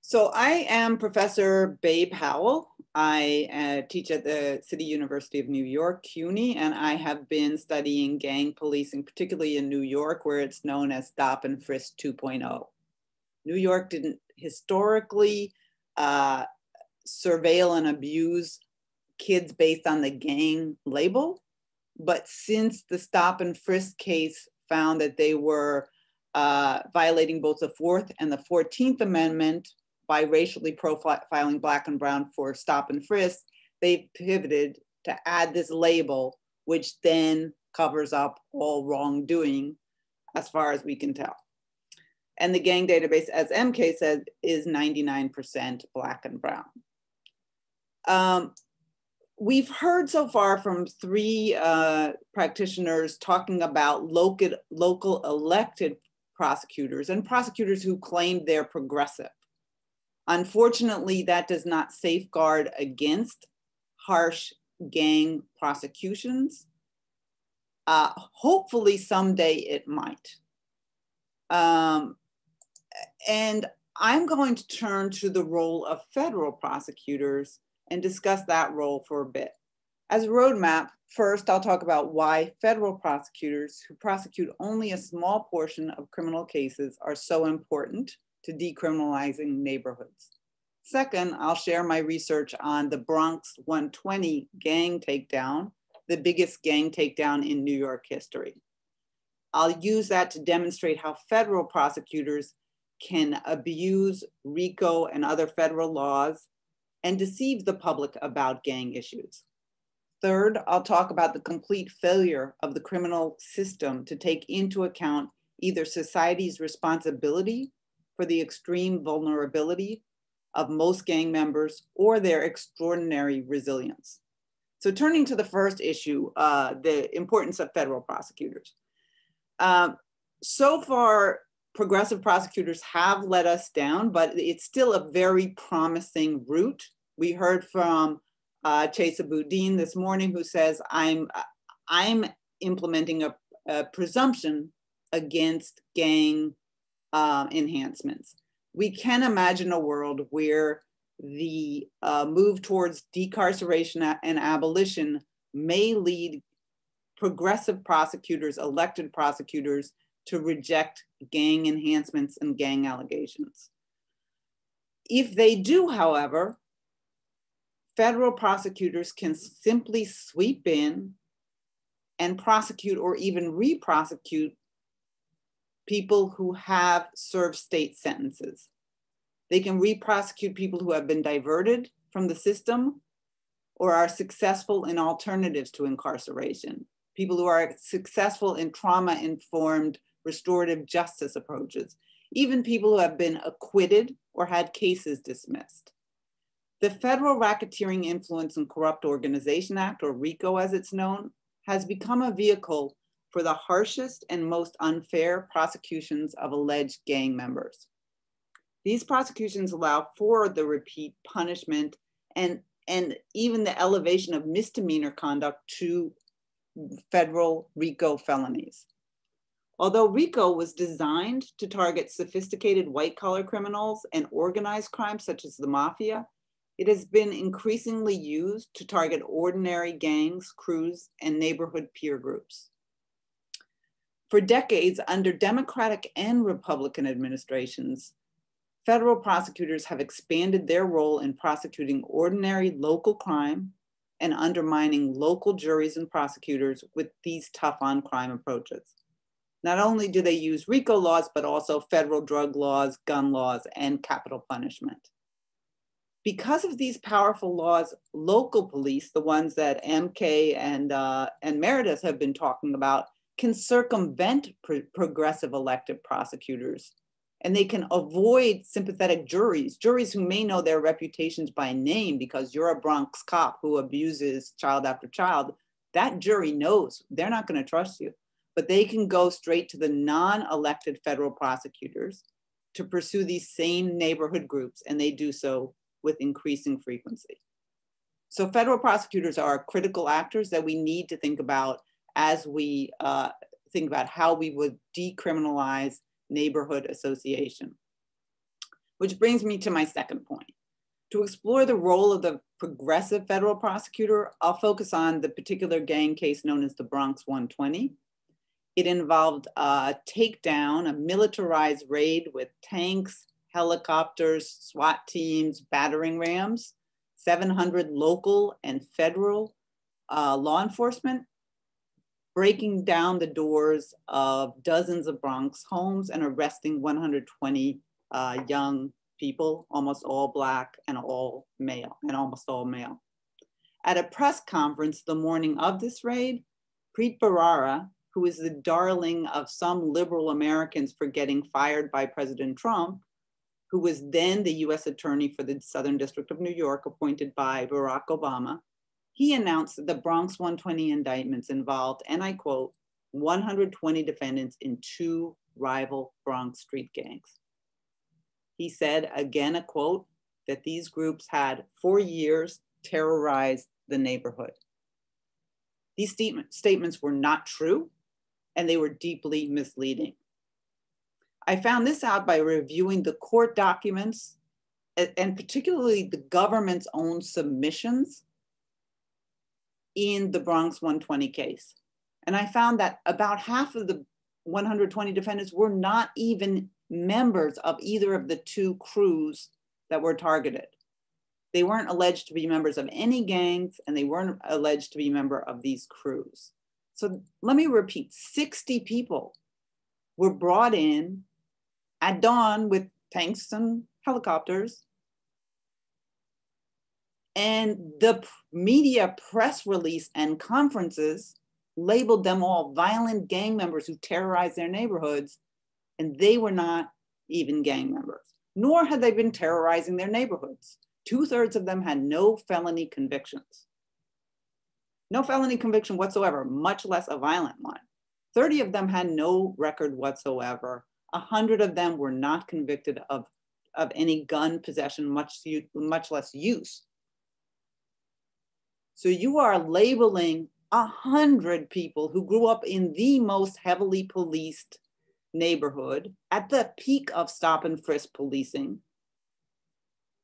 So I am Professor Babe Howell. I uh, teach at the City University of New York, CUNY, and I have been studying gang policing, particularly in New York, where it's known as Stop and Frisk 2.0. New York didn't historically uh, surveil and abuse kids based on the gang label, but since the Stop and Frisk case found that they were uh, violating both the Fourth and the 14th Amendment, by racially profiling black and brown for stop and frisk, they pivoted to add this label, which then covers up all wrongdoing as far as we can tell. And the gang database, as MK said, is 99% black and brown. Um, we've heard so far from three uh, practitioners talking about local, local elected prosecutors and prosecutors who claim they're progressive. Unfortunately, that does not safeguard against harsh gang prosecutions. Uh, hopefully, someday it might. Um, and I'm going to turn to the role of federal prosecutors and discuss that role for a bit. As a roadmap, first I'll talk about why federal prosecutors who prosecute only a small portion of criminal cases are so important to decriminalizing neighborhoods. Second, I'll share my research on the Bronx 120 gang takedown, the biggest gang takedown in New York history. I'll use that to demonstrate how federal prosecutors can abuse RICO and other federal laws and deceive the public about gang issues. Third, I'll talk about the complete failure of the criminal system to take into account either society's responsibility for the extreme vulnerability of most gang members or their extraordinary resilience. So turning to the first issue, uh, the importance of federal prosecutors. Um, so far, progressive prosecutors have let us down, but it's still a very promising route. We heard from uh, Chesa Boudin this morning who says, I'm, I'm implementing a, a presumption against gang uh, enhancements. We can imagine a world where the uh, move towards decarceration and abolition may lead progressive prosecutors, elected prosecutors, to reject gang enhancements and gang allegations. If they do, however, federal prosecutors can simply sweep in and prosecute or even re-prosecute people who have served state sentences. They can re-prosecute people who have been diverted from the system or are successful in alternatives to incarceration, people who are successful in trauma-informed restorative justice approaches, even people who have been acquitted or had cases dismissed. The Federal Racketeering Influence and Corrupt Organization Act, or RICO as it's known, has become a vehicle for the harshest and most unfair prosecutions of alleged gang members. These prosecutions allow for the repeat punishment and, and even the elevation of misdemeanor conduct to federal RICO felonies. Although RICO was designed to target sophisticated white collar criminals and organized crime such as the mafia, it has been increasingly used to target ordinary gangs, crews, and neighborhood peer groups. For decades, under Democratic and Republican administrations, federal prosecutors have expanded their role in prosecuting ordinary local crime and undermining local juries and prosecutors with these tough on crime approaches. Not only do they use RICO laws, but also federal drug laws, gun laws, and capital punishment. Because of these powerful laws, local police, the ones that MK and, uh, and Meredith have been talking about, can circumvent progressive elected prosecutors and they can avoid sympathetic juries, juries who may know their reputations by name because you're a Bronx cop who abuses child after child. That jury knows they're not going to trust you, but they can go straight to the non elected federal prosecutors to pursue these same neighborhood groups, and they do so with increasing frequency. So, federal prosecutors are critical actors that we need to think about as we uh, think about how we would decriminalize neighborhood association. Which brings me to my second point. To explore the role of the progressive federal prosecutor, I'll focus on the particular gang case known as the Bronx 120. It involved a takedown, a militarized raid with tanks, helicopters, SWAT teams, battering rams, 700 local and federal uh, law enforcement, breaking down the doors of dozens of Bronx homes and arresting 120 uh, young people, almost all Black and all male, and almost all male. At a press conference the morning of this raid, Preet Bharara, who is the darling of some liberal Americans for getting fired by President Trump, who was then the US Attorney for the Southern District of New York, appointed by Barack Obama, he announced that the Bronx 120 indictments involved, and I quote, 120 defendants in two rival Bronx street gangs. He said, again, a quote, that these groups had for years terrorized the neighborhood. These statements were not true and they were deeply misleading. I found this out by reviewing the court documents and particularly the government's own submissions in the Bronx 120 case. And I found that about half of the 120 defendants were not even members of either of the two crews that were targeted. They weren't alleged to be members of any gangs and they weren't alleged to be member of these crews. So let me repeat, 60 people were brought in at dawn with tanks and helicopters and the media press release and conferences labeled them all violent gang members who terrorized their neighborhoods, and they were not even gang members, nor had they been terrorizing their neighborhoods. Two thirds of them had no felony convictions. No felony conviction whatsoever, much less a violent one. 30 of them had no record whatsoever. 100 of them were not convicted of, of any gun possession, much, much less use so you are labeling a hundred people who grew up in the most heavily policed neighborhood at the peak of stop and frisk policing.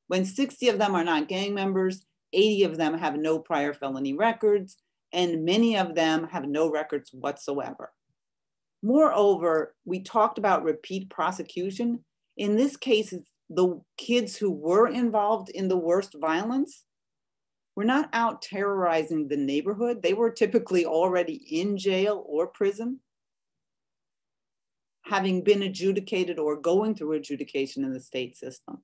When 60 of them are not gang members, 80 of them have no prior felony records, and many of them have no records whatsoever. Moreover, we talked about repeat prosecution. In this case, the kids who were involved in the worst violence were not out terrorizing the neighborhood. They were typically already in jail or prison, having been adjudicated or going through adjudication in the state system.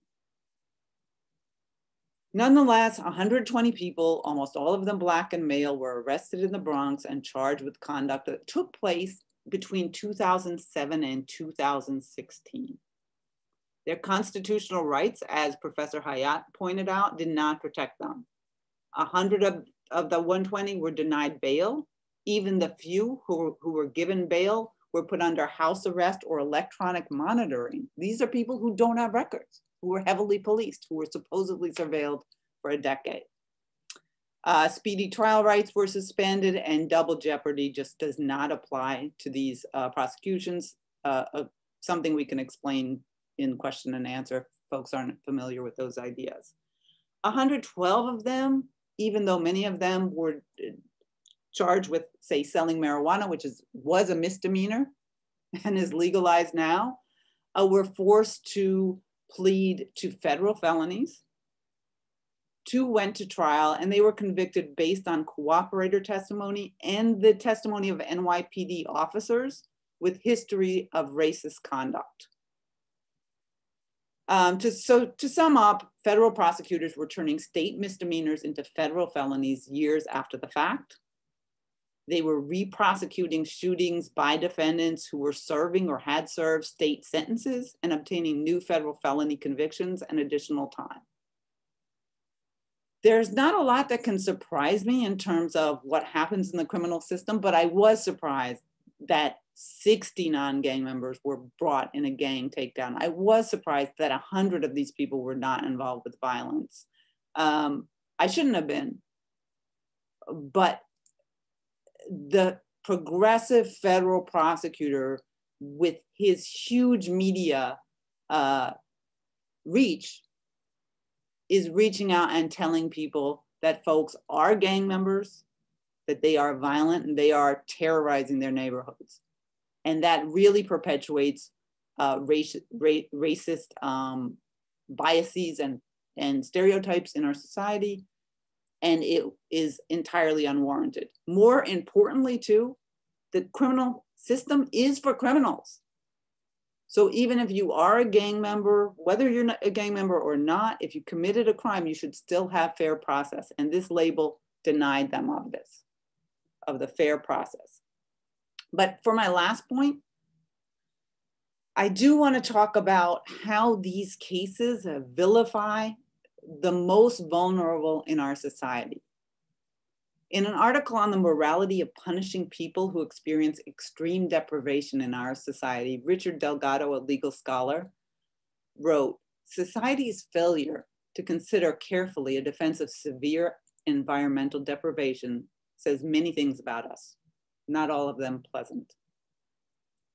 Nonetheless, 120 people, almost all of them Black and male, were arrested in the Bronx and charged with conduct that took place between 2007 and 2016. Their constitutional rights, as Professor Hayat pointed out, did not protect them. 100 of, of the 120 were denied bail. Even the few who, who were given bail were put under house arrest or electronic monitoring. These are people who don't have records, who were heavily policed, who were supposedly surveilled for a decade. Uh, speedy trial rights were suspended and double jeopardy just does not apply to these uh, prosecutions. Uh, something we can explain in question and answer if folks aren't familiar with those ideas. 112 of them, even though many of them were uh, charged with, say, selling marijuana, which is was a misdemeanor and is legalized now, uh, were forced to plead to federal felonies. Two went to trial and they were convicted based on cooperator testimony and the testimony of NYPD officers with history of racist conduct. Um, to, so to sum up, federal prosecutors were turning state misdemeanors into federal felonies years after the fact. They were re-prosecuting shootings by defendants who were serving or had served state sentences and obtaining new federal felony convictions and additional time. There's not a lot that can surprise me in terms of what happens in the criminal system, but I was surprised that 60 non-gang members were brought in a gang takedown. I was surprised that 100 of these people were not involved with violence. Um, I shouldn't have been, but the progressive federal prosecutor with his huge media uh, reach is reaching out and telling people that folks are gang members, that they are violent and they are terrorizing their neighborhoods and that really perpetuates uh, ra racist um, biases and, and stereotypes in our society, and it is entirely unwarranted. More importantly, too, the criminal system is for criminals. So even if you are a gang member, whether you're a gang member or not, if you committed a crime, you should still have fair process. And this label denied them of this, of the fair process. But for my last point, I do want to talk about how these cases vilify the most vulnerable in our society. In an article on the morality of punishing people who experience extreme deprivation in our society, Richard Delgado, a legal scholar, wrote, society's failure to consider carefully a defense of severe environmental deprivation says many things about us not all of them pleasant.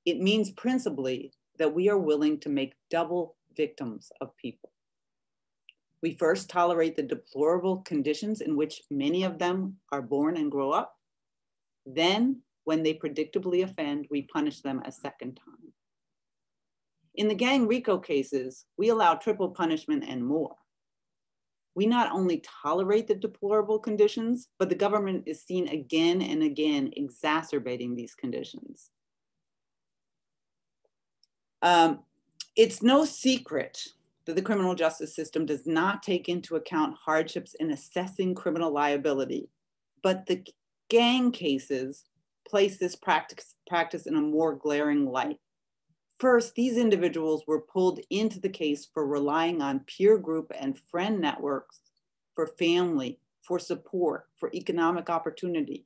It means principally that we are willing to make double victims of people. We first tolerate the deplorable conditions in which many of them are born and grow up. Then, when they predictably offend, we punish them a second time. In the gang RICO cases, we allow triple punishment and more we not only tolerate the deplorable conditions, but the government is seen again and again exacerbating these conditions. Um, it's no secret that the criminal justice system does not take into account hardships in assessing criminal liability, but the gang cases place this practice, practice in a more glaring light. First, these individuals were pulled into the case for relying on peer group and friend networks for family, for support, for economic opportunity.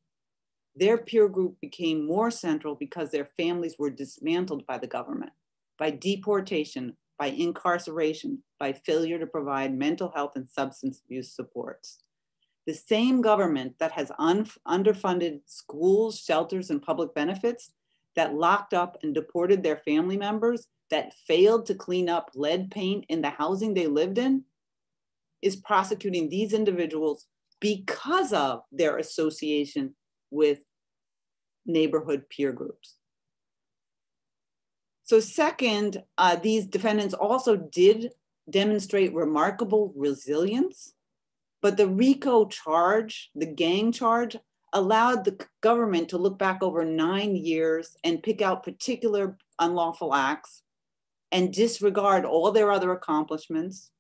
Their peer group became more central because their families were dismantled by the government, by deportation, by incarceration, by failure to provide mental health and substance abuse supports. The same government that has underfunded schools, shelters, and public benefits that locked up and deported their family members, that failed to clean up lead paint in the housing they lived in, is prosecuting these individuals because of their association with neighborhood peer groups. So second, uh, these defendants also did demonstrate remarkable resilience, but the RICO charge, the gang charge, allowed the government to look back over nine years and pick out particular unlawful acts and disregard all their other accomplishments.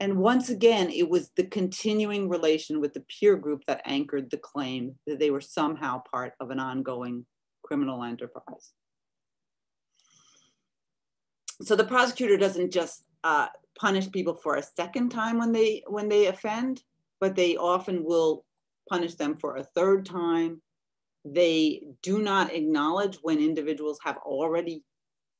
And once again, it was the continuing relation with the peer group that anchored the claim that they were somehow part of an ongoing criminal enterprise. So the prosecutor doesn't just uh, punish people for a second time when they when they offend, but they often will punish them for a third time. They do not acknowledge when individuals have already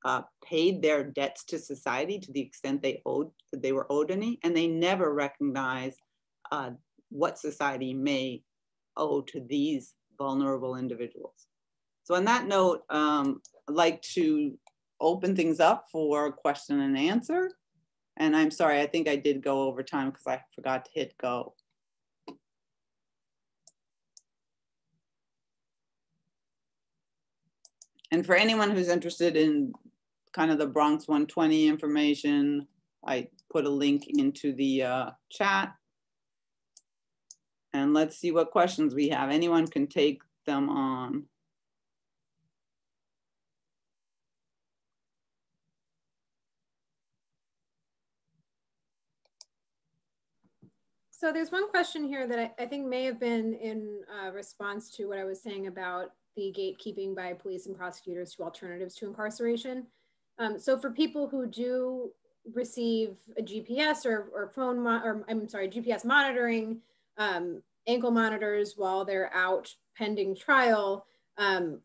uh, paid their debts to society to the extent they owed that they were owed any, and they never recognize uh, what society may owe to these vulnerable individuals. So on that note, um, I'd like to open things up for question and answer. And I'm sorry, I think I did go over time because I forgot to hit go. And for anyone who's interested in kind of the Bronx 120 information, I put a link into the uh, chat. And let's see what questions we have. Anyone can take them on. So there's one question here that I, I think may have been in uh, response to what I was saying about the gatekeeping by police and prosecutors to alternatives to incarceration. Um, so for people who do receive a GPS or, or phone, or I'm sorry, GPS monitoring, um, ankle monitors while they're out pending trial, um,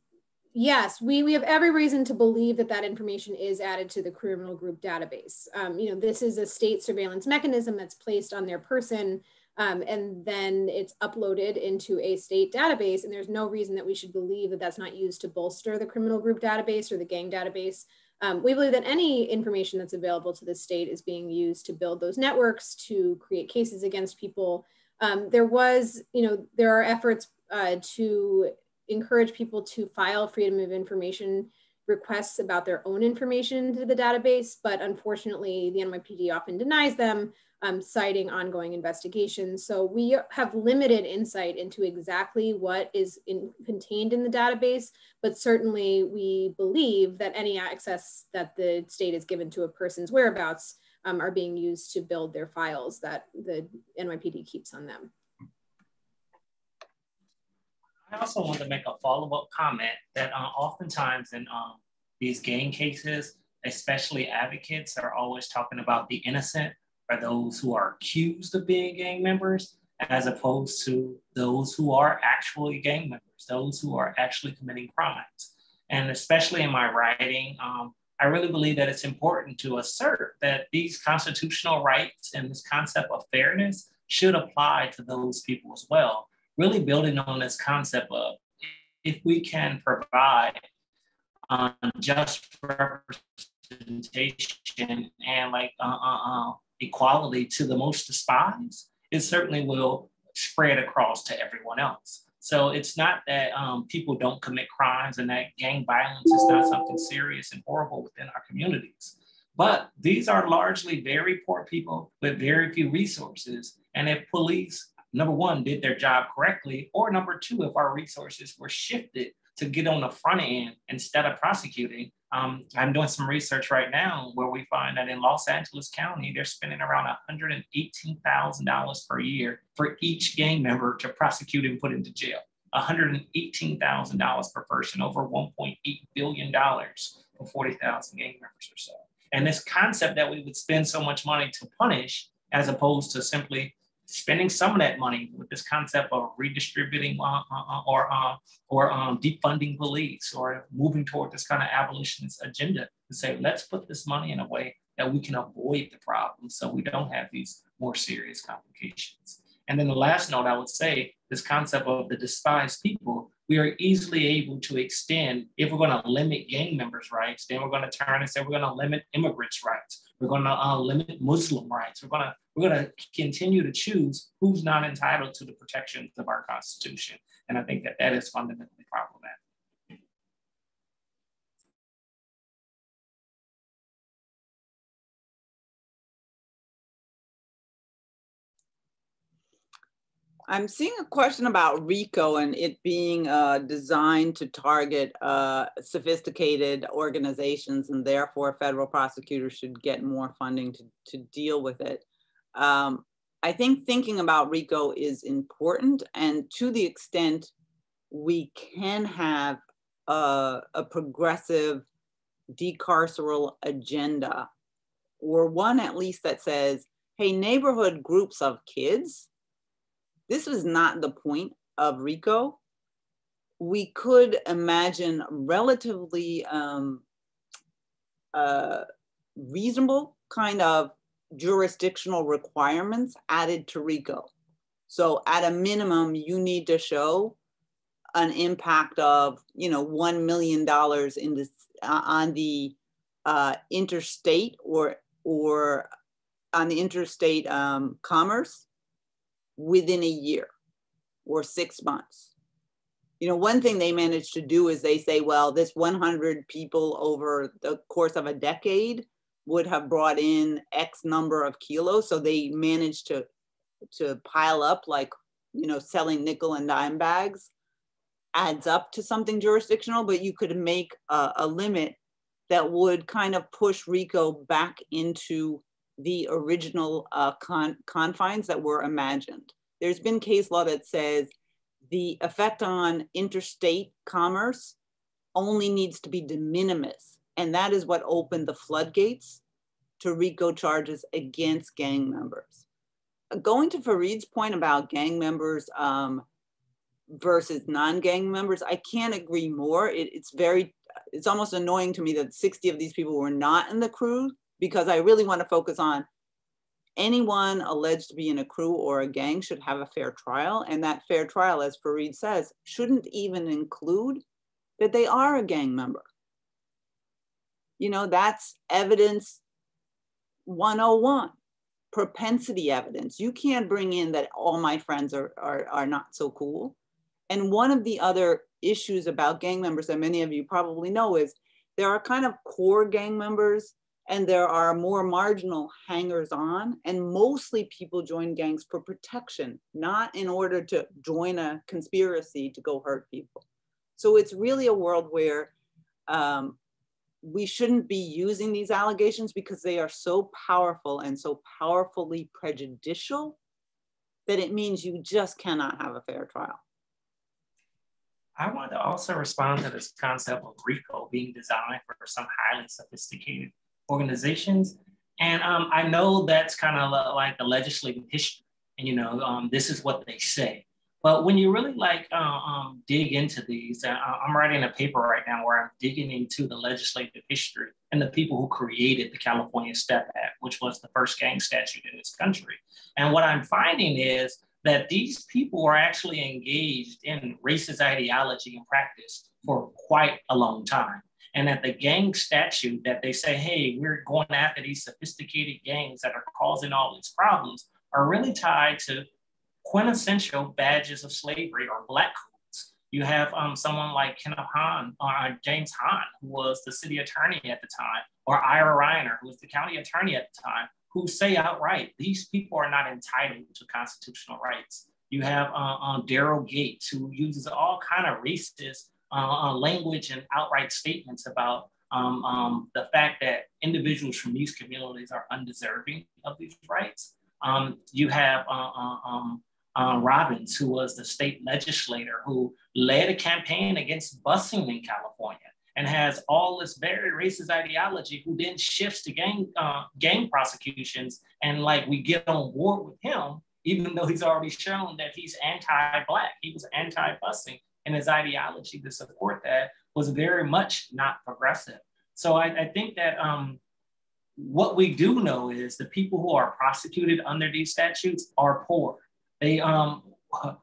yes, we, we have every reason to believe that that information is added to the criminal group database. Um, you know, this is a state surveillance mechanism that's placed on their person um, and then it's uploaded into a state database. And there's no reason that we should believe that that's not used to bolster the criminal group database or the gang database. Um, we believe that any information that's available to the state is being used to build those networks, to create cases against people. Um, there was, you know, there are efforts uh, to encourage people to file freedom of information requests about their own information to the database, but unfortunately the NYPD often denies them um, citing ongoing investigations. So we have limited insight into exactly what is in, contained in the database, but certainly we believe that any access that the state is given to a person's whereabouts um, are being used to build their files that the NYPD keeps on them. I also want to make a follow-up comment that uh, oftentimes in um, these gang cases, especially advocates are always talking about the innocent or those who are accused of being gang members, as opposed to those who are actually gang members, those who are actually committing crimes. And especially in my writing, um, I really believe that it's important to assert that these constitutional rights and this concept of fairness should apply to those people as well. Really building on this concept of if we can provide um, just representation and like uh, uh, uh, equality to the most despised, it certainly will spread across to everyone else. So it's not that um, people don't commit crimes and that gang violence is not something serious and horrible within our communities. But these are largely very poor people with very few resources. And if police, number one, did their job correctly, or number two, if our resources were shifted to get on the front end instead of prosecuting, um, I'm doing some research right now where we find that in Los Angeles County, they're spending around $118,000 per year for each gang member to prosecute and put into jail. $118,000 per person, over $1.8 billion for 40,000 gang members or so. And this concept that we would spend so much money to punish as opposed to simply spending some of that money with this concept of redistributing uh, uh, uh, or uh, or um, defunding police or moving toward this kind of abolitionist agenda to say let's put this money in a way that we can avoid the problem so we don't have these more serious complications. And then the last note I would say this concept of the despised people we are easily able to extend if we're going to limit gang members' rights, then we're going to turn and say we're going to limit immigrants' rights. We're going to uh, limit Muslim rights. We're going to we're going to continue to choose who's not entitled to the protections of our Constitution. And I think that that is fundamentally I'm seeing a question about RICO and it being uh, designed to target uh, sophisticated organizations and therefore federal prosecutors should get more funding to, to deal with it. Um, I think thinking about RICO is important and to the extent we can have a, a progressive decarceral agenda or one at least that says, hey, neighborhood groups of kids this was not the point of RICO. We could imagine relatively um, uh, reasonable kind of jurisdictional requirements added to RICO. So at a minimum, you need to show an impact of, you know, $1 million in this, uh, on the uh, interstate or, or on the interstate um, commerce within a year or six months. You know, one thing they managed to do is they say, well, this 100 people over the course of a decade would have brought in X number of kilos. So they managed to to pile up like, you know, selling nickel and dime bags adds up to something jurisdictional, but you could make a, a limit that would kind of push RICO back into the original uh, con confines that were imagined. There's been case law that says the effect on interstate commerce only needs to be de minimis. And that is what opened the floodgates to RICO charges against gang members. Going to Fareed's point about gang members um, versus non-gang members, I can't agree more. It, it's very, it's almost annoying to me that 60 of these people were not in the crew because I really want to focus on anyone alleged to be in a crew or a gang should have a fair trial. And that fair trial, as Fareed says, shouldn't even include that they are a gang member. You know, that's evidence 101, propensity evidence. You can't bring in that all my friends are, are, are not so cool. And one of the other issues about gang members that many of you probably know is there are kind of core gang members and there are more marginal hangers on and mostly people join gangs for protection not in order to join a conspiracy to go hurt people. So it's really a world where um, we shouldn't be using these allegations because they are so powerful and so powerfully prejudicial that it means you just cannot have a fair trial. I want to also respond to this concept of RICO being designed for some highly sophisticated organizations. And um, I know that's kind of like the legislative history, and you know, um, this is what they say. But when you really like uh, um, dig into these, uh, I'm writing a paper right now where I'm digging into the legislative history and the people who created the California STEP Act, which was the first gang statute in this country. And what I'm finding is that these people were actually engaged in racist ideology and practice for quite a long time and that the gang statute that they say, hey, we're going after these sophisticated gangs that are causing all these problems are really tied to quintessential badges of slavery or black codes. You have um, someone like Kenneth Hahn, or uh, James Hahn, who was the city attorney at the time, or Ira Reiner, who was the county attorney at the time, who say outright, these people are not entitled to constitutional rights. You have uh, um, Daryl Gates, who uses all kind of racist uh, uh, language and outright statements about um, um, the fact that individuals from these communities are undeserving of these rights. Um, you have uh, uh, um, uh, Robbins, who was the state legislator who led a campaign against busing in California and has all this very racist ideology, who then shifts to gang, uh, gang prosecutions. And like we get on board with him, even though he's already shown that he's anti-black, he was anti-busing and his ideology to support that was very much not progressive. So I, I think that um, what we do know is the people who are prosecuted under these statutes are poor. They, um,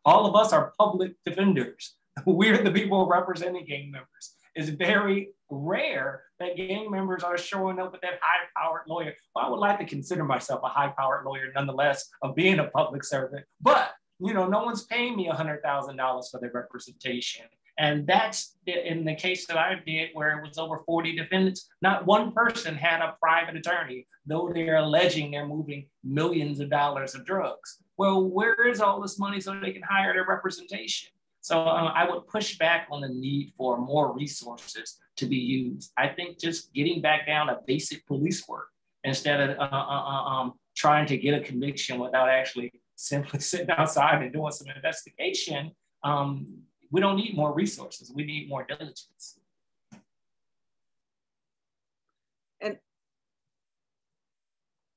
all of us are public defenders. We're the people representing gang members. It's very rare that gang members are showing up with that high-powered lawyer. Well, I would like to consider myself a high-powered lawyer, nonetheless, of being a public servant. But you know, no one's paying me $100,000 for their representation. And that's in the case that I did, where it was over 40 defendants, not one person had a private attorney, though they're alleging they're moving millions of dollars of drugs. Well, where is all this money so they can hire their representation? So uh, I would push back on the need for more resources to be used. I think just getting back down to basic police work instead of uh, uh, uh um, trying to get a conviction without actually simply sitting outside and doing some investigation, um, we don't need more resources. We need more diligence. And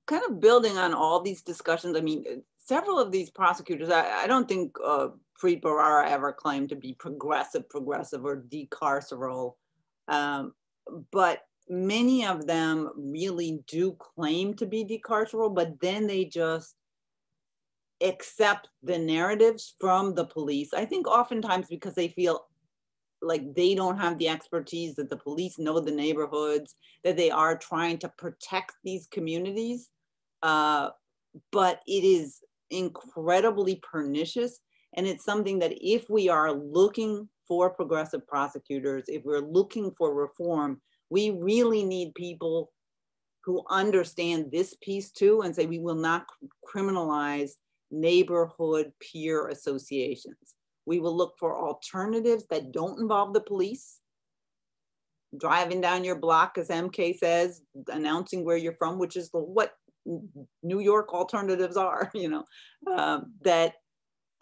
kind of building on all these discussions, I mean, several of these prosecutors, I, I don't think uh, Preet Bharara ever claimed to be progressive, progressive or decarceral. Um, but many of them really do claim to be decarceral, but then they just accept the narratives from the police. I think oftentimes because they feel like they don't have the expertise, that the police know the neighborhoods, that they are trying to protect these communities. Uh, but it is incredibly pernicious. And it's something that if we are looking for progressive prosecutors, if we're looking for reform, we really need people who understand this piece too and say we will not criminalize neighborhood peer associations. We will look for alternatives that don't involve the police. Driving down your block, as MK says, announcing where you're from, which is what New York alternatives are, you know, um, that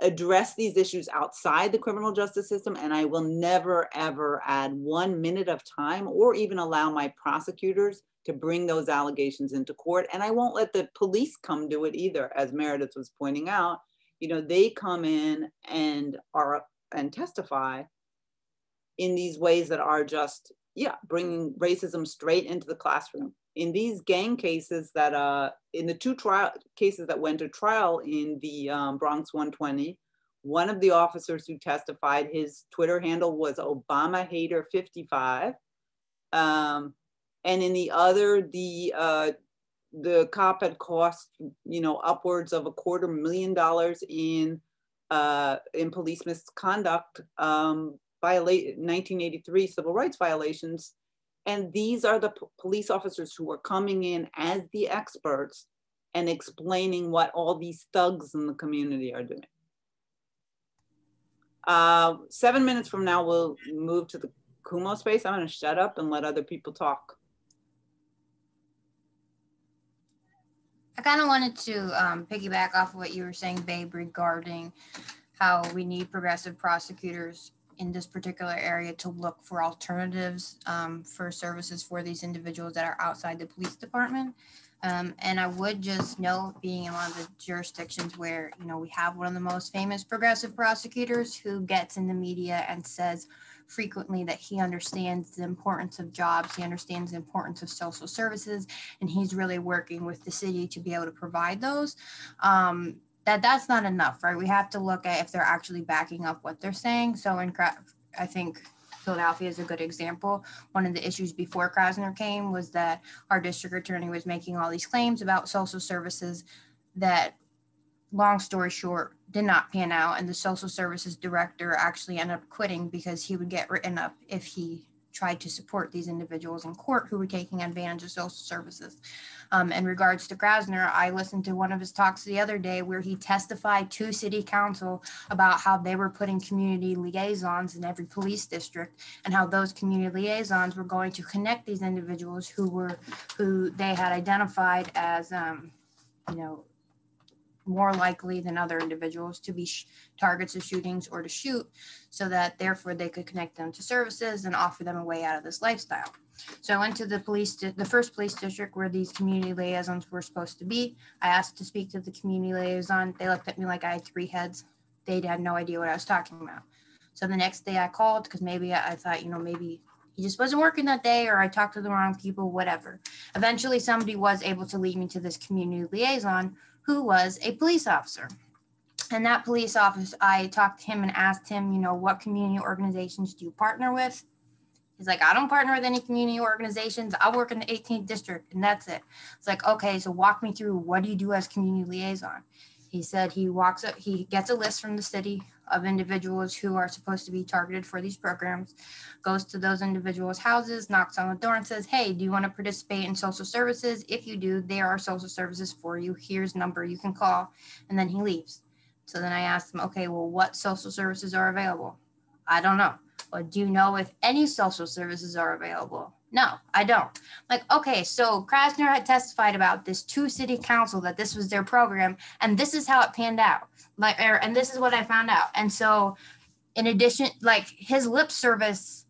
address these issues outside the criminal justice system. And I will never, ever add one minute of time or even allow my prosecutors to bring those allegations into court. And I won't let the police come do it either, as Meredith was pointing out you know, they come in and are and testify in these ways that are just, yeah, bringing racism straight into the classroom. In these gang cases that, uh, in the two trial cases that went to trial in the um, Bronx 120, one of the officers who testified, his Twitter handle was Obama hater 55. Um, and in the other, the uh, the cop had cost, you know, upwards of a quarter million dollars in uh, in police misconduct, um, violate 1983 civil rights violations. And these are the police officers who are coming in as the experts and explaining what all these thugs in the community are doing. Uh, seven minutes from now, we'll move to the Kumospace. I'm gonna shut up and let other people talk. I kind of wanted to um, piggyback off of what you were saying, Babe, regarding how we need progressive prosecutors in this particular area to look for alternatives um, for services for these individuals that are outside the police department. Um, and I would just note, being in one of the jurisdictions where you know we have one of the most famous progressive prosecutors who gets in the media and says, frequently that he understands the importance of jobs, he understands the importance of social services, and he's really working with the city to be able to provide those. Um, that that's not enough, right? We have to look at if they're actually backing up what they're saying. So in I think Philadelphia is a good example. One of the issues before Krasner came was that our district attorney was making all these claims about social services that long story short, did not pan out. And the social services director actually ended up quitting because he would get written up if he tried to support these individuals in court who were taking advantage of social services. Um, in regards to Krasner, I listened to one of his talks the other day where he testified to city council about how they were putting community liaisons in every police district and how those community liaisons were going to connect these individuals who were who they had identified as um, you know more likely than other individuals to be targets of shootings or to shoot so that therefore they could connect them to services and offer them a way out of this lifestyle. So I went to the police, the first police district where these community liaisons were supposed to be. I asked to speak to the community liaison. They looked at me like I had three heads. They had no idea what I was talking about. So the next day I called because maybe I thought, you know, maybe he just wasn't working that day or I talked to the wrong people, whatever. Eventually somebody was able to lead me to this community liaison who was a police officer. And that police officer, I talked to him and asked him, you know, what community organizations do you partner with? He's like, I don't partner with any community organizations. I work in the 18th district and that's it. It's like, okay, so walk me through what do you do as community liaison? He said he walks up, he gets a list from the city of individuals who are supposed to be targeted for these programs, goes to those individuals' houses, knocks on the door, and says, Hey, do you want to participate in social services? If you do, there are social services for you. Here's number you can call. And then he leaves. So then I asked him, Okay, well, what social services are available? I don't know. Well, do you know if any social services are available? No, I don't. Like, okay, so Krasner had testified about this to city council that this was their program, and this is how it panned out. Like, er, and this is what I found out. And so, in addition, like his lip service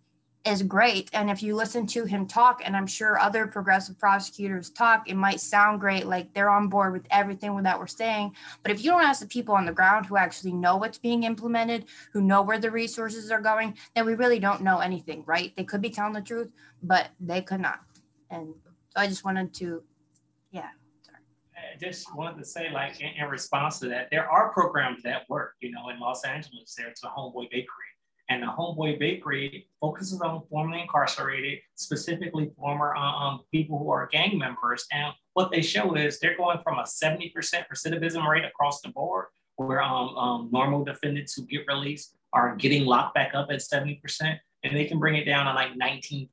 is great. And if you listen to him talk, and I'm sure other progressive prosecutors talk, it might sound great, like they're on board with everything that we're saying. But if you don't ask the people on the ground who actually know what's being implemented, who know where the resources are going, then we really don't know anything, right? They could be telling the truth, but they could not. And so I just wanted to, just wanted to say, like, in, in response to that, there are programs that work. You know, in Los Angeles, there's a Homeboy Bakery and the Homeboy Bakery focuses on formerly incarcerated, specifically former uh, um, people who are gang members. And what they show is they're going from a 70% recidivism rate across the board, where um, um, normal defendants who get released are getting locked back up at 70%, and they can bring it down to like 19%.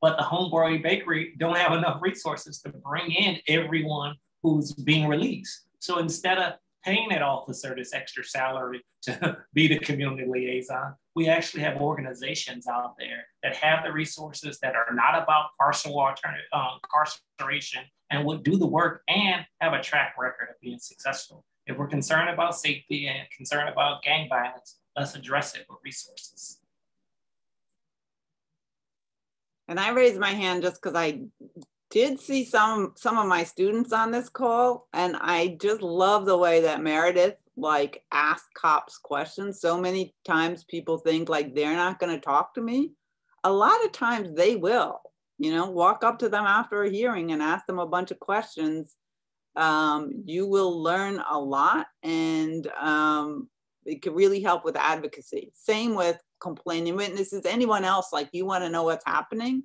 But the Homeboy Bakery don't have enough resources to bring in everyone who's being released. So instead of paying that officer this extra salary to be the community liaison. We actually have organizations out there that have the resources that are not about carceral alternative um, incarceration and would do the work and have a track record of being successful. If we're concerned about safety and concerned about gang violence, let's address it with resources. And I raised my hand just because I did see some some of my students on this call and i just love the way that meredith like ask cops questions. So many times people think like they're not going to talk to me. A lot of times they will you know walk up to them after a hearing and ask them a bunch of questions. Um, you will learn a lot and um, it could really help with advocacy. Same with complaining witnesses. Anyone else like you want to know what's happening?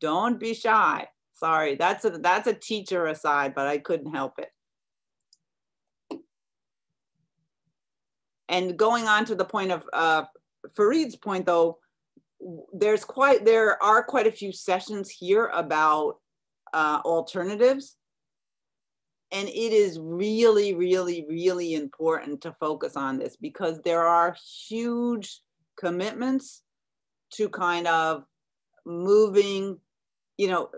Don't be shy Sorry, that's a that's a teacher aside, but I couldn't help it. And going on to the point of uh, Fareed's point, though, there's quite there are quite a few sessions here about uh, alternatives, and it is really, really, really important to focus on this because there are huge commitments to kind of moving, you know,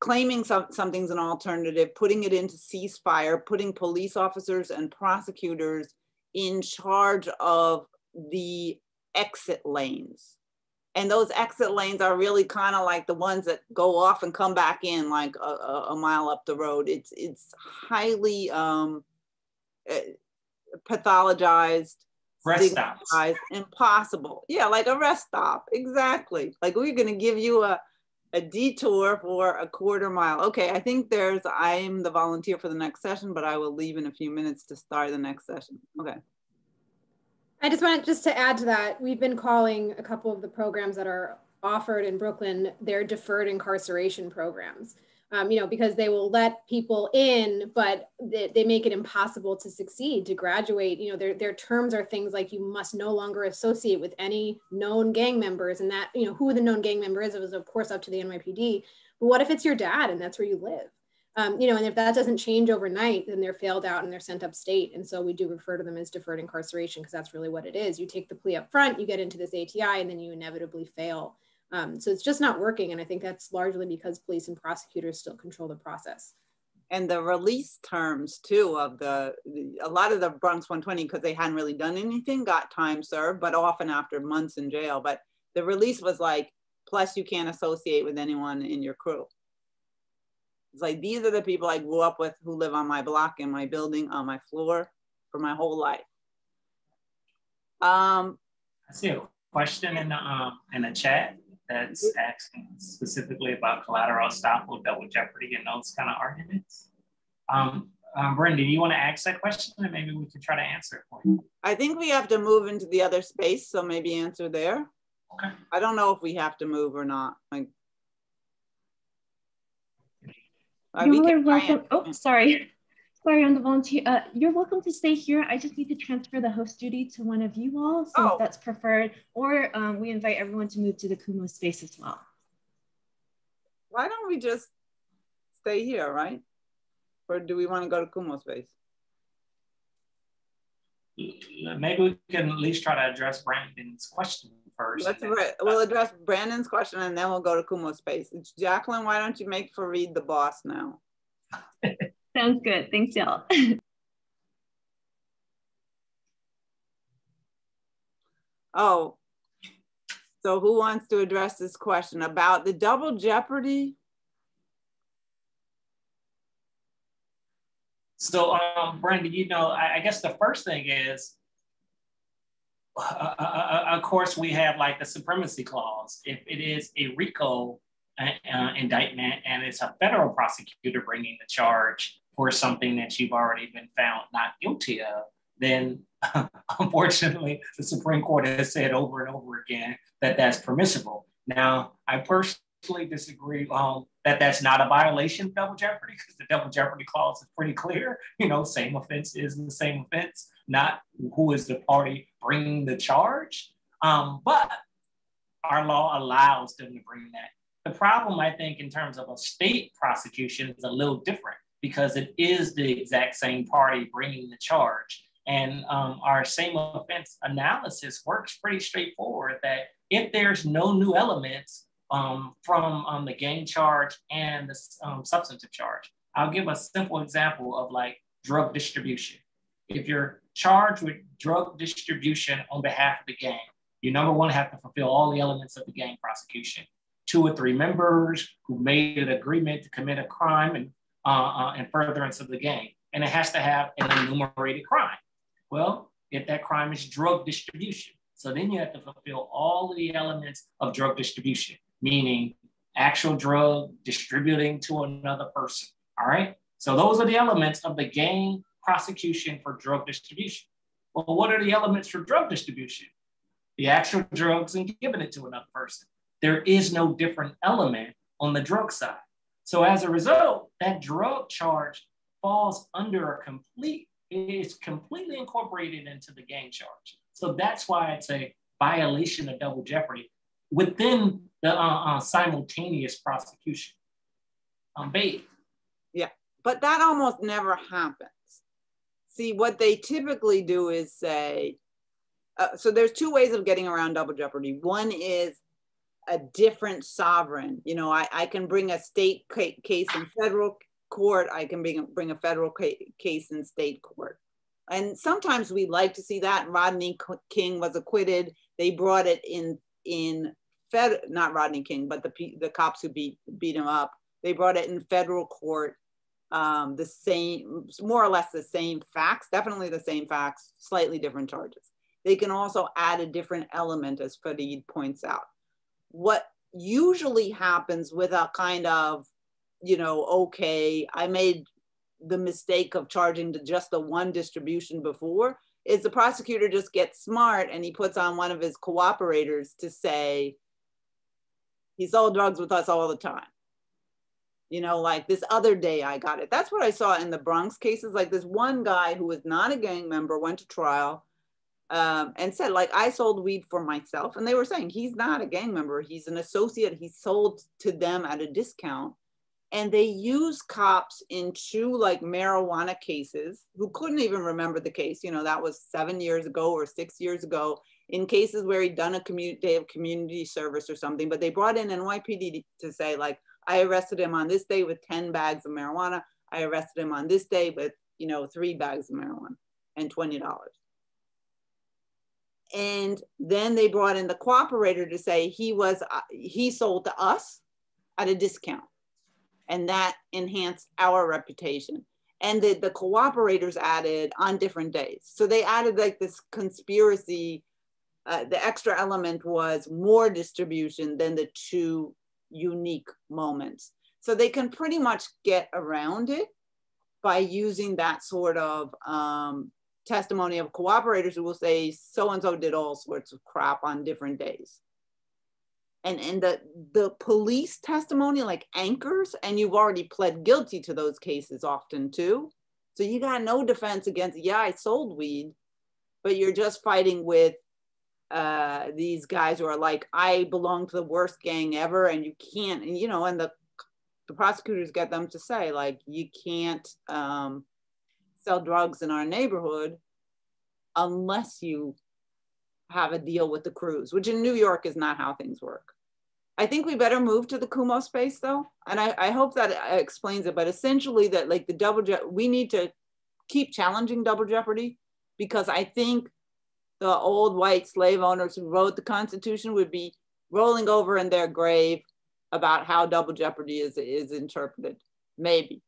claiming some, something's an alternative, putting it into ceasefire, putting police officers and prosecutors in charge of the exit lanes. And those exit lanes are really kind of like the ones that go off and come back in like a, a mile up the road. It's, it's highly um, eh, pathologized, rest stops. impossible. Yeah, like a rest stop. Exactly. Like we're going to give you a, a detour for a quarter mile. Okay, I think there's, I'm the volunteer for the next session, but I will leave in a few minutes to start the next session. Okay. I just wanted just to add to that, we've been calling a couple of the programs that are offered in Brooklyn, they're deferred incarceration programs um, you know, because they will let people in, but they, they, make it impossible to succeed, to graduate. You know, their, their terms are things like you must no longer associate with any known gang members. And that, you know, who the known gang member is, it was of course up to the NYPD. But what if it's your dad and that's where you live? Um, you know, and if that doesn't change overnight, then they're failed out and they're sent upstate. And so we do refer to them as deferred incarceration because that's really what it is. You take the plea up front, you get into this ATI, and then you inevitably fail um, so it's just not working. And I think that's largely because police and prosecutors still control the process. And the release terms too of the, the a lot of the Bronx 120, because they hadn't really done anything, got time served, but often after months in jail. But the release was like, plus you can't associate with anyone in your crew. It's like, these are the people I grew up with who live on my block, in my building, on my floor for my whole life. Um, I see a question in the, um, in the chat that's asking specifically about collateral estoppel, double jeopardy, and those kind of arguments. Um, um, Brenda, you want to ask that question and maybe we could try to answer it for you? I think we have to move into the other space, so maybe answer there. Okay. I don't know if we have to move or not. Like, You're welcome. Oh, sorry. Sorry, I'm the volunteer. Uh, you're welcome to stay here. I just need to transfer the host duty to one of you all, so oh. if that's preferred. Or um, we invite everyone to move to the Kumospace as well. Why don't we just stay here, right? Or do we want to go to Kumospace? Maybe we can at least try to address Brandon's question first. Let's we'll address Brandon's question and then we'll go to Kumospace. Jacqueline, why don't you make Fareed the boss now? Sounds good. Thanks, y'all. oh, So who wants to address this question about the double jeopardy? So, um, Brenda, you know, I, I guess the first thing is, uh, uh, uh, uh, of course, we have like the supremacy clause. If it is a RICO uh, uh, indictment and it's a federal prosecutor bringing the charge for something that you've already been found not guilty of, then unfortunately, the Supreme Court has said over and over again that that's permissible. Now, I personally disagree um, that that's not a violation of double jeopardy because the double jeopardy clause is pretty clear. You know, same offense is the same offense, not who is the party bringing the charge. Um, but our law allows them to bring that. The problem, I think, in terms of a state prosecution is a little different because it is the exact same party bringing the charge. And um, our same offense analysis works pretty straightforward that if there's no new elements um, from um, the gang charge and the um, substantive charge, I'll give a simple example of like drug distribution. If you're charged with drug distribution on behalf of the gang, you number one have to fulfill all the elements of the gang prosecution. Two or three members who made an agreement to commit a crime and uh, uh, in furtherance of the gang, and it has to have an enumerated crime. Well, if that crime is drug distribution, so then you have to fulfill all the elements of drug distribution, meaning actual drug distributing to another person. All right. So those are the elements of the gang prosecution for drug distribution. Well, what are the elements for drug distribution? The actual drugs and giving it to another person. There is no different element on the drug side. So as a result, that drug charge falls under a complete, it's completely incorporated into the gang charge. So that's why it's a violation of double jeopardy within the uh, uh, simultaneous prosecution. Um, babe. Yeah, but that almost never happens. See, what they typically do is say, uh, so there's two ways of getting around double jeopardy. One is a different sovereign. You know, I, I can bring a state ca- case in federal court. I can bring, bring a federal ca- case in state court. And sometimes we like to see that. Rodney King was acquitted. They brought it in in fed, not Rodney King, but the the cops who beat beat him up. They brought it in federal court. Um, the same, more or less the same facts, definitely the same facts, slightly different charges. They can also add a different element, as Fareed points out. What usually happens with a kind of, you know, okay, I made the mistake of charging to just the one distribution before is the prosecutor just gets smart and he puts on one of his cooperators to say he sold drugs with us all the time. You know like this other day i got it. That's what i saw in the bronx cases. Like this one guy who was not a gang member went to trial um, and said like i sold weed for myself and they were saying he's not a gang member. He's an associate. He sold to them at a discount. And they use cops in two like marijuana cases who couldn't even remember the case. You know that was seven years ago or six years ago in cases where he'd done a community day of community service or something. But they brought in nypd to say like i arrested him on this day with 10 bags of marijuana. I arrested him on this day with you know three bags of marijuana and $20 and then they brought in the cooperator to say he was uh, he sold to us at a discount. And that enhanced our reputation. And the, the cooperators added on different days so they added like this conspiracy uh, the extra element was more distribution than the two unique moments. So they can pretty much get around it by using that sort of um, testimony of cooperators who will say so and so did all sorts of crap on different days. And and the the police testimony like anchors and you've already pled guilty to those cases often too. So you got no defense against yeah i sold weed but you're just fighting with uh these guys who are like i belong to the worst gang ever and you can't and you know and the the prosecutors get them to say like you can't um sell drugs in our neighborhood unless you have a deal with the crews, which in New York is not how things work. I think we better move to the Kumospace though. And I, I hope that explains it, but essentially that like the double, je- we need to keep challenging double jeopardy because I think the old white slave owners who wrote the Constitution would be rolling over in their grave about how double jeopardy is is interpreted. Maybe.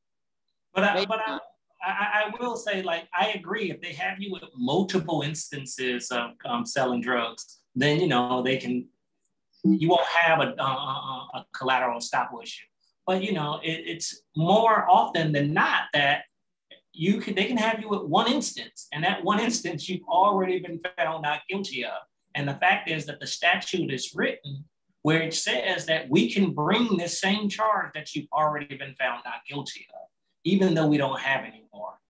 But I, Maybe but I, I, I, will say, like, I agree. If they have you with multiple instances of um, selling drugs, then you know they can. You won't have a, a, a collateral estoppel issue. But you know, it, it's more often than not that you can they can have you with one instance, and that one instance you've already been found not guilty of. And the fact is that the statute is written where it says that we can bring this same charge that you've already been found not guilty of, even though we don't have any more.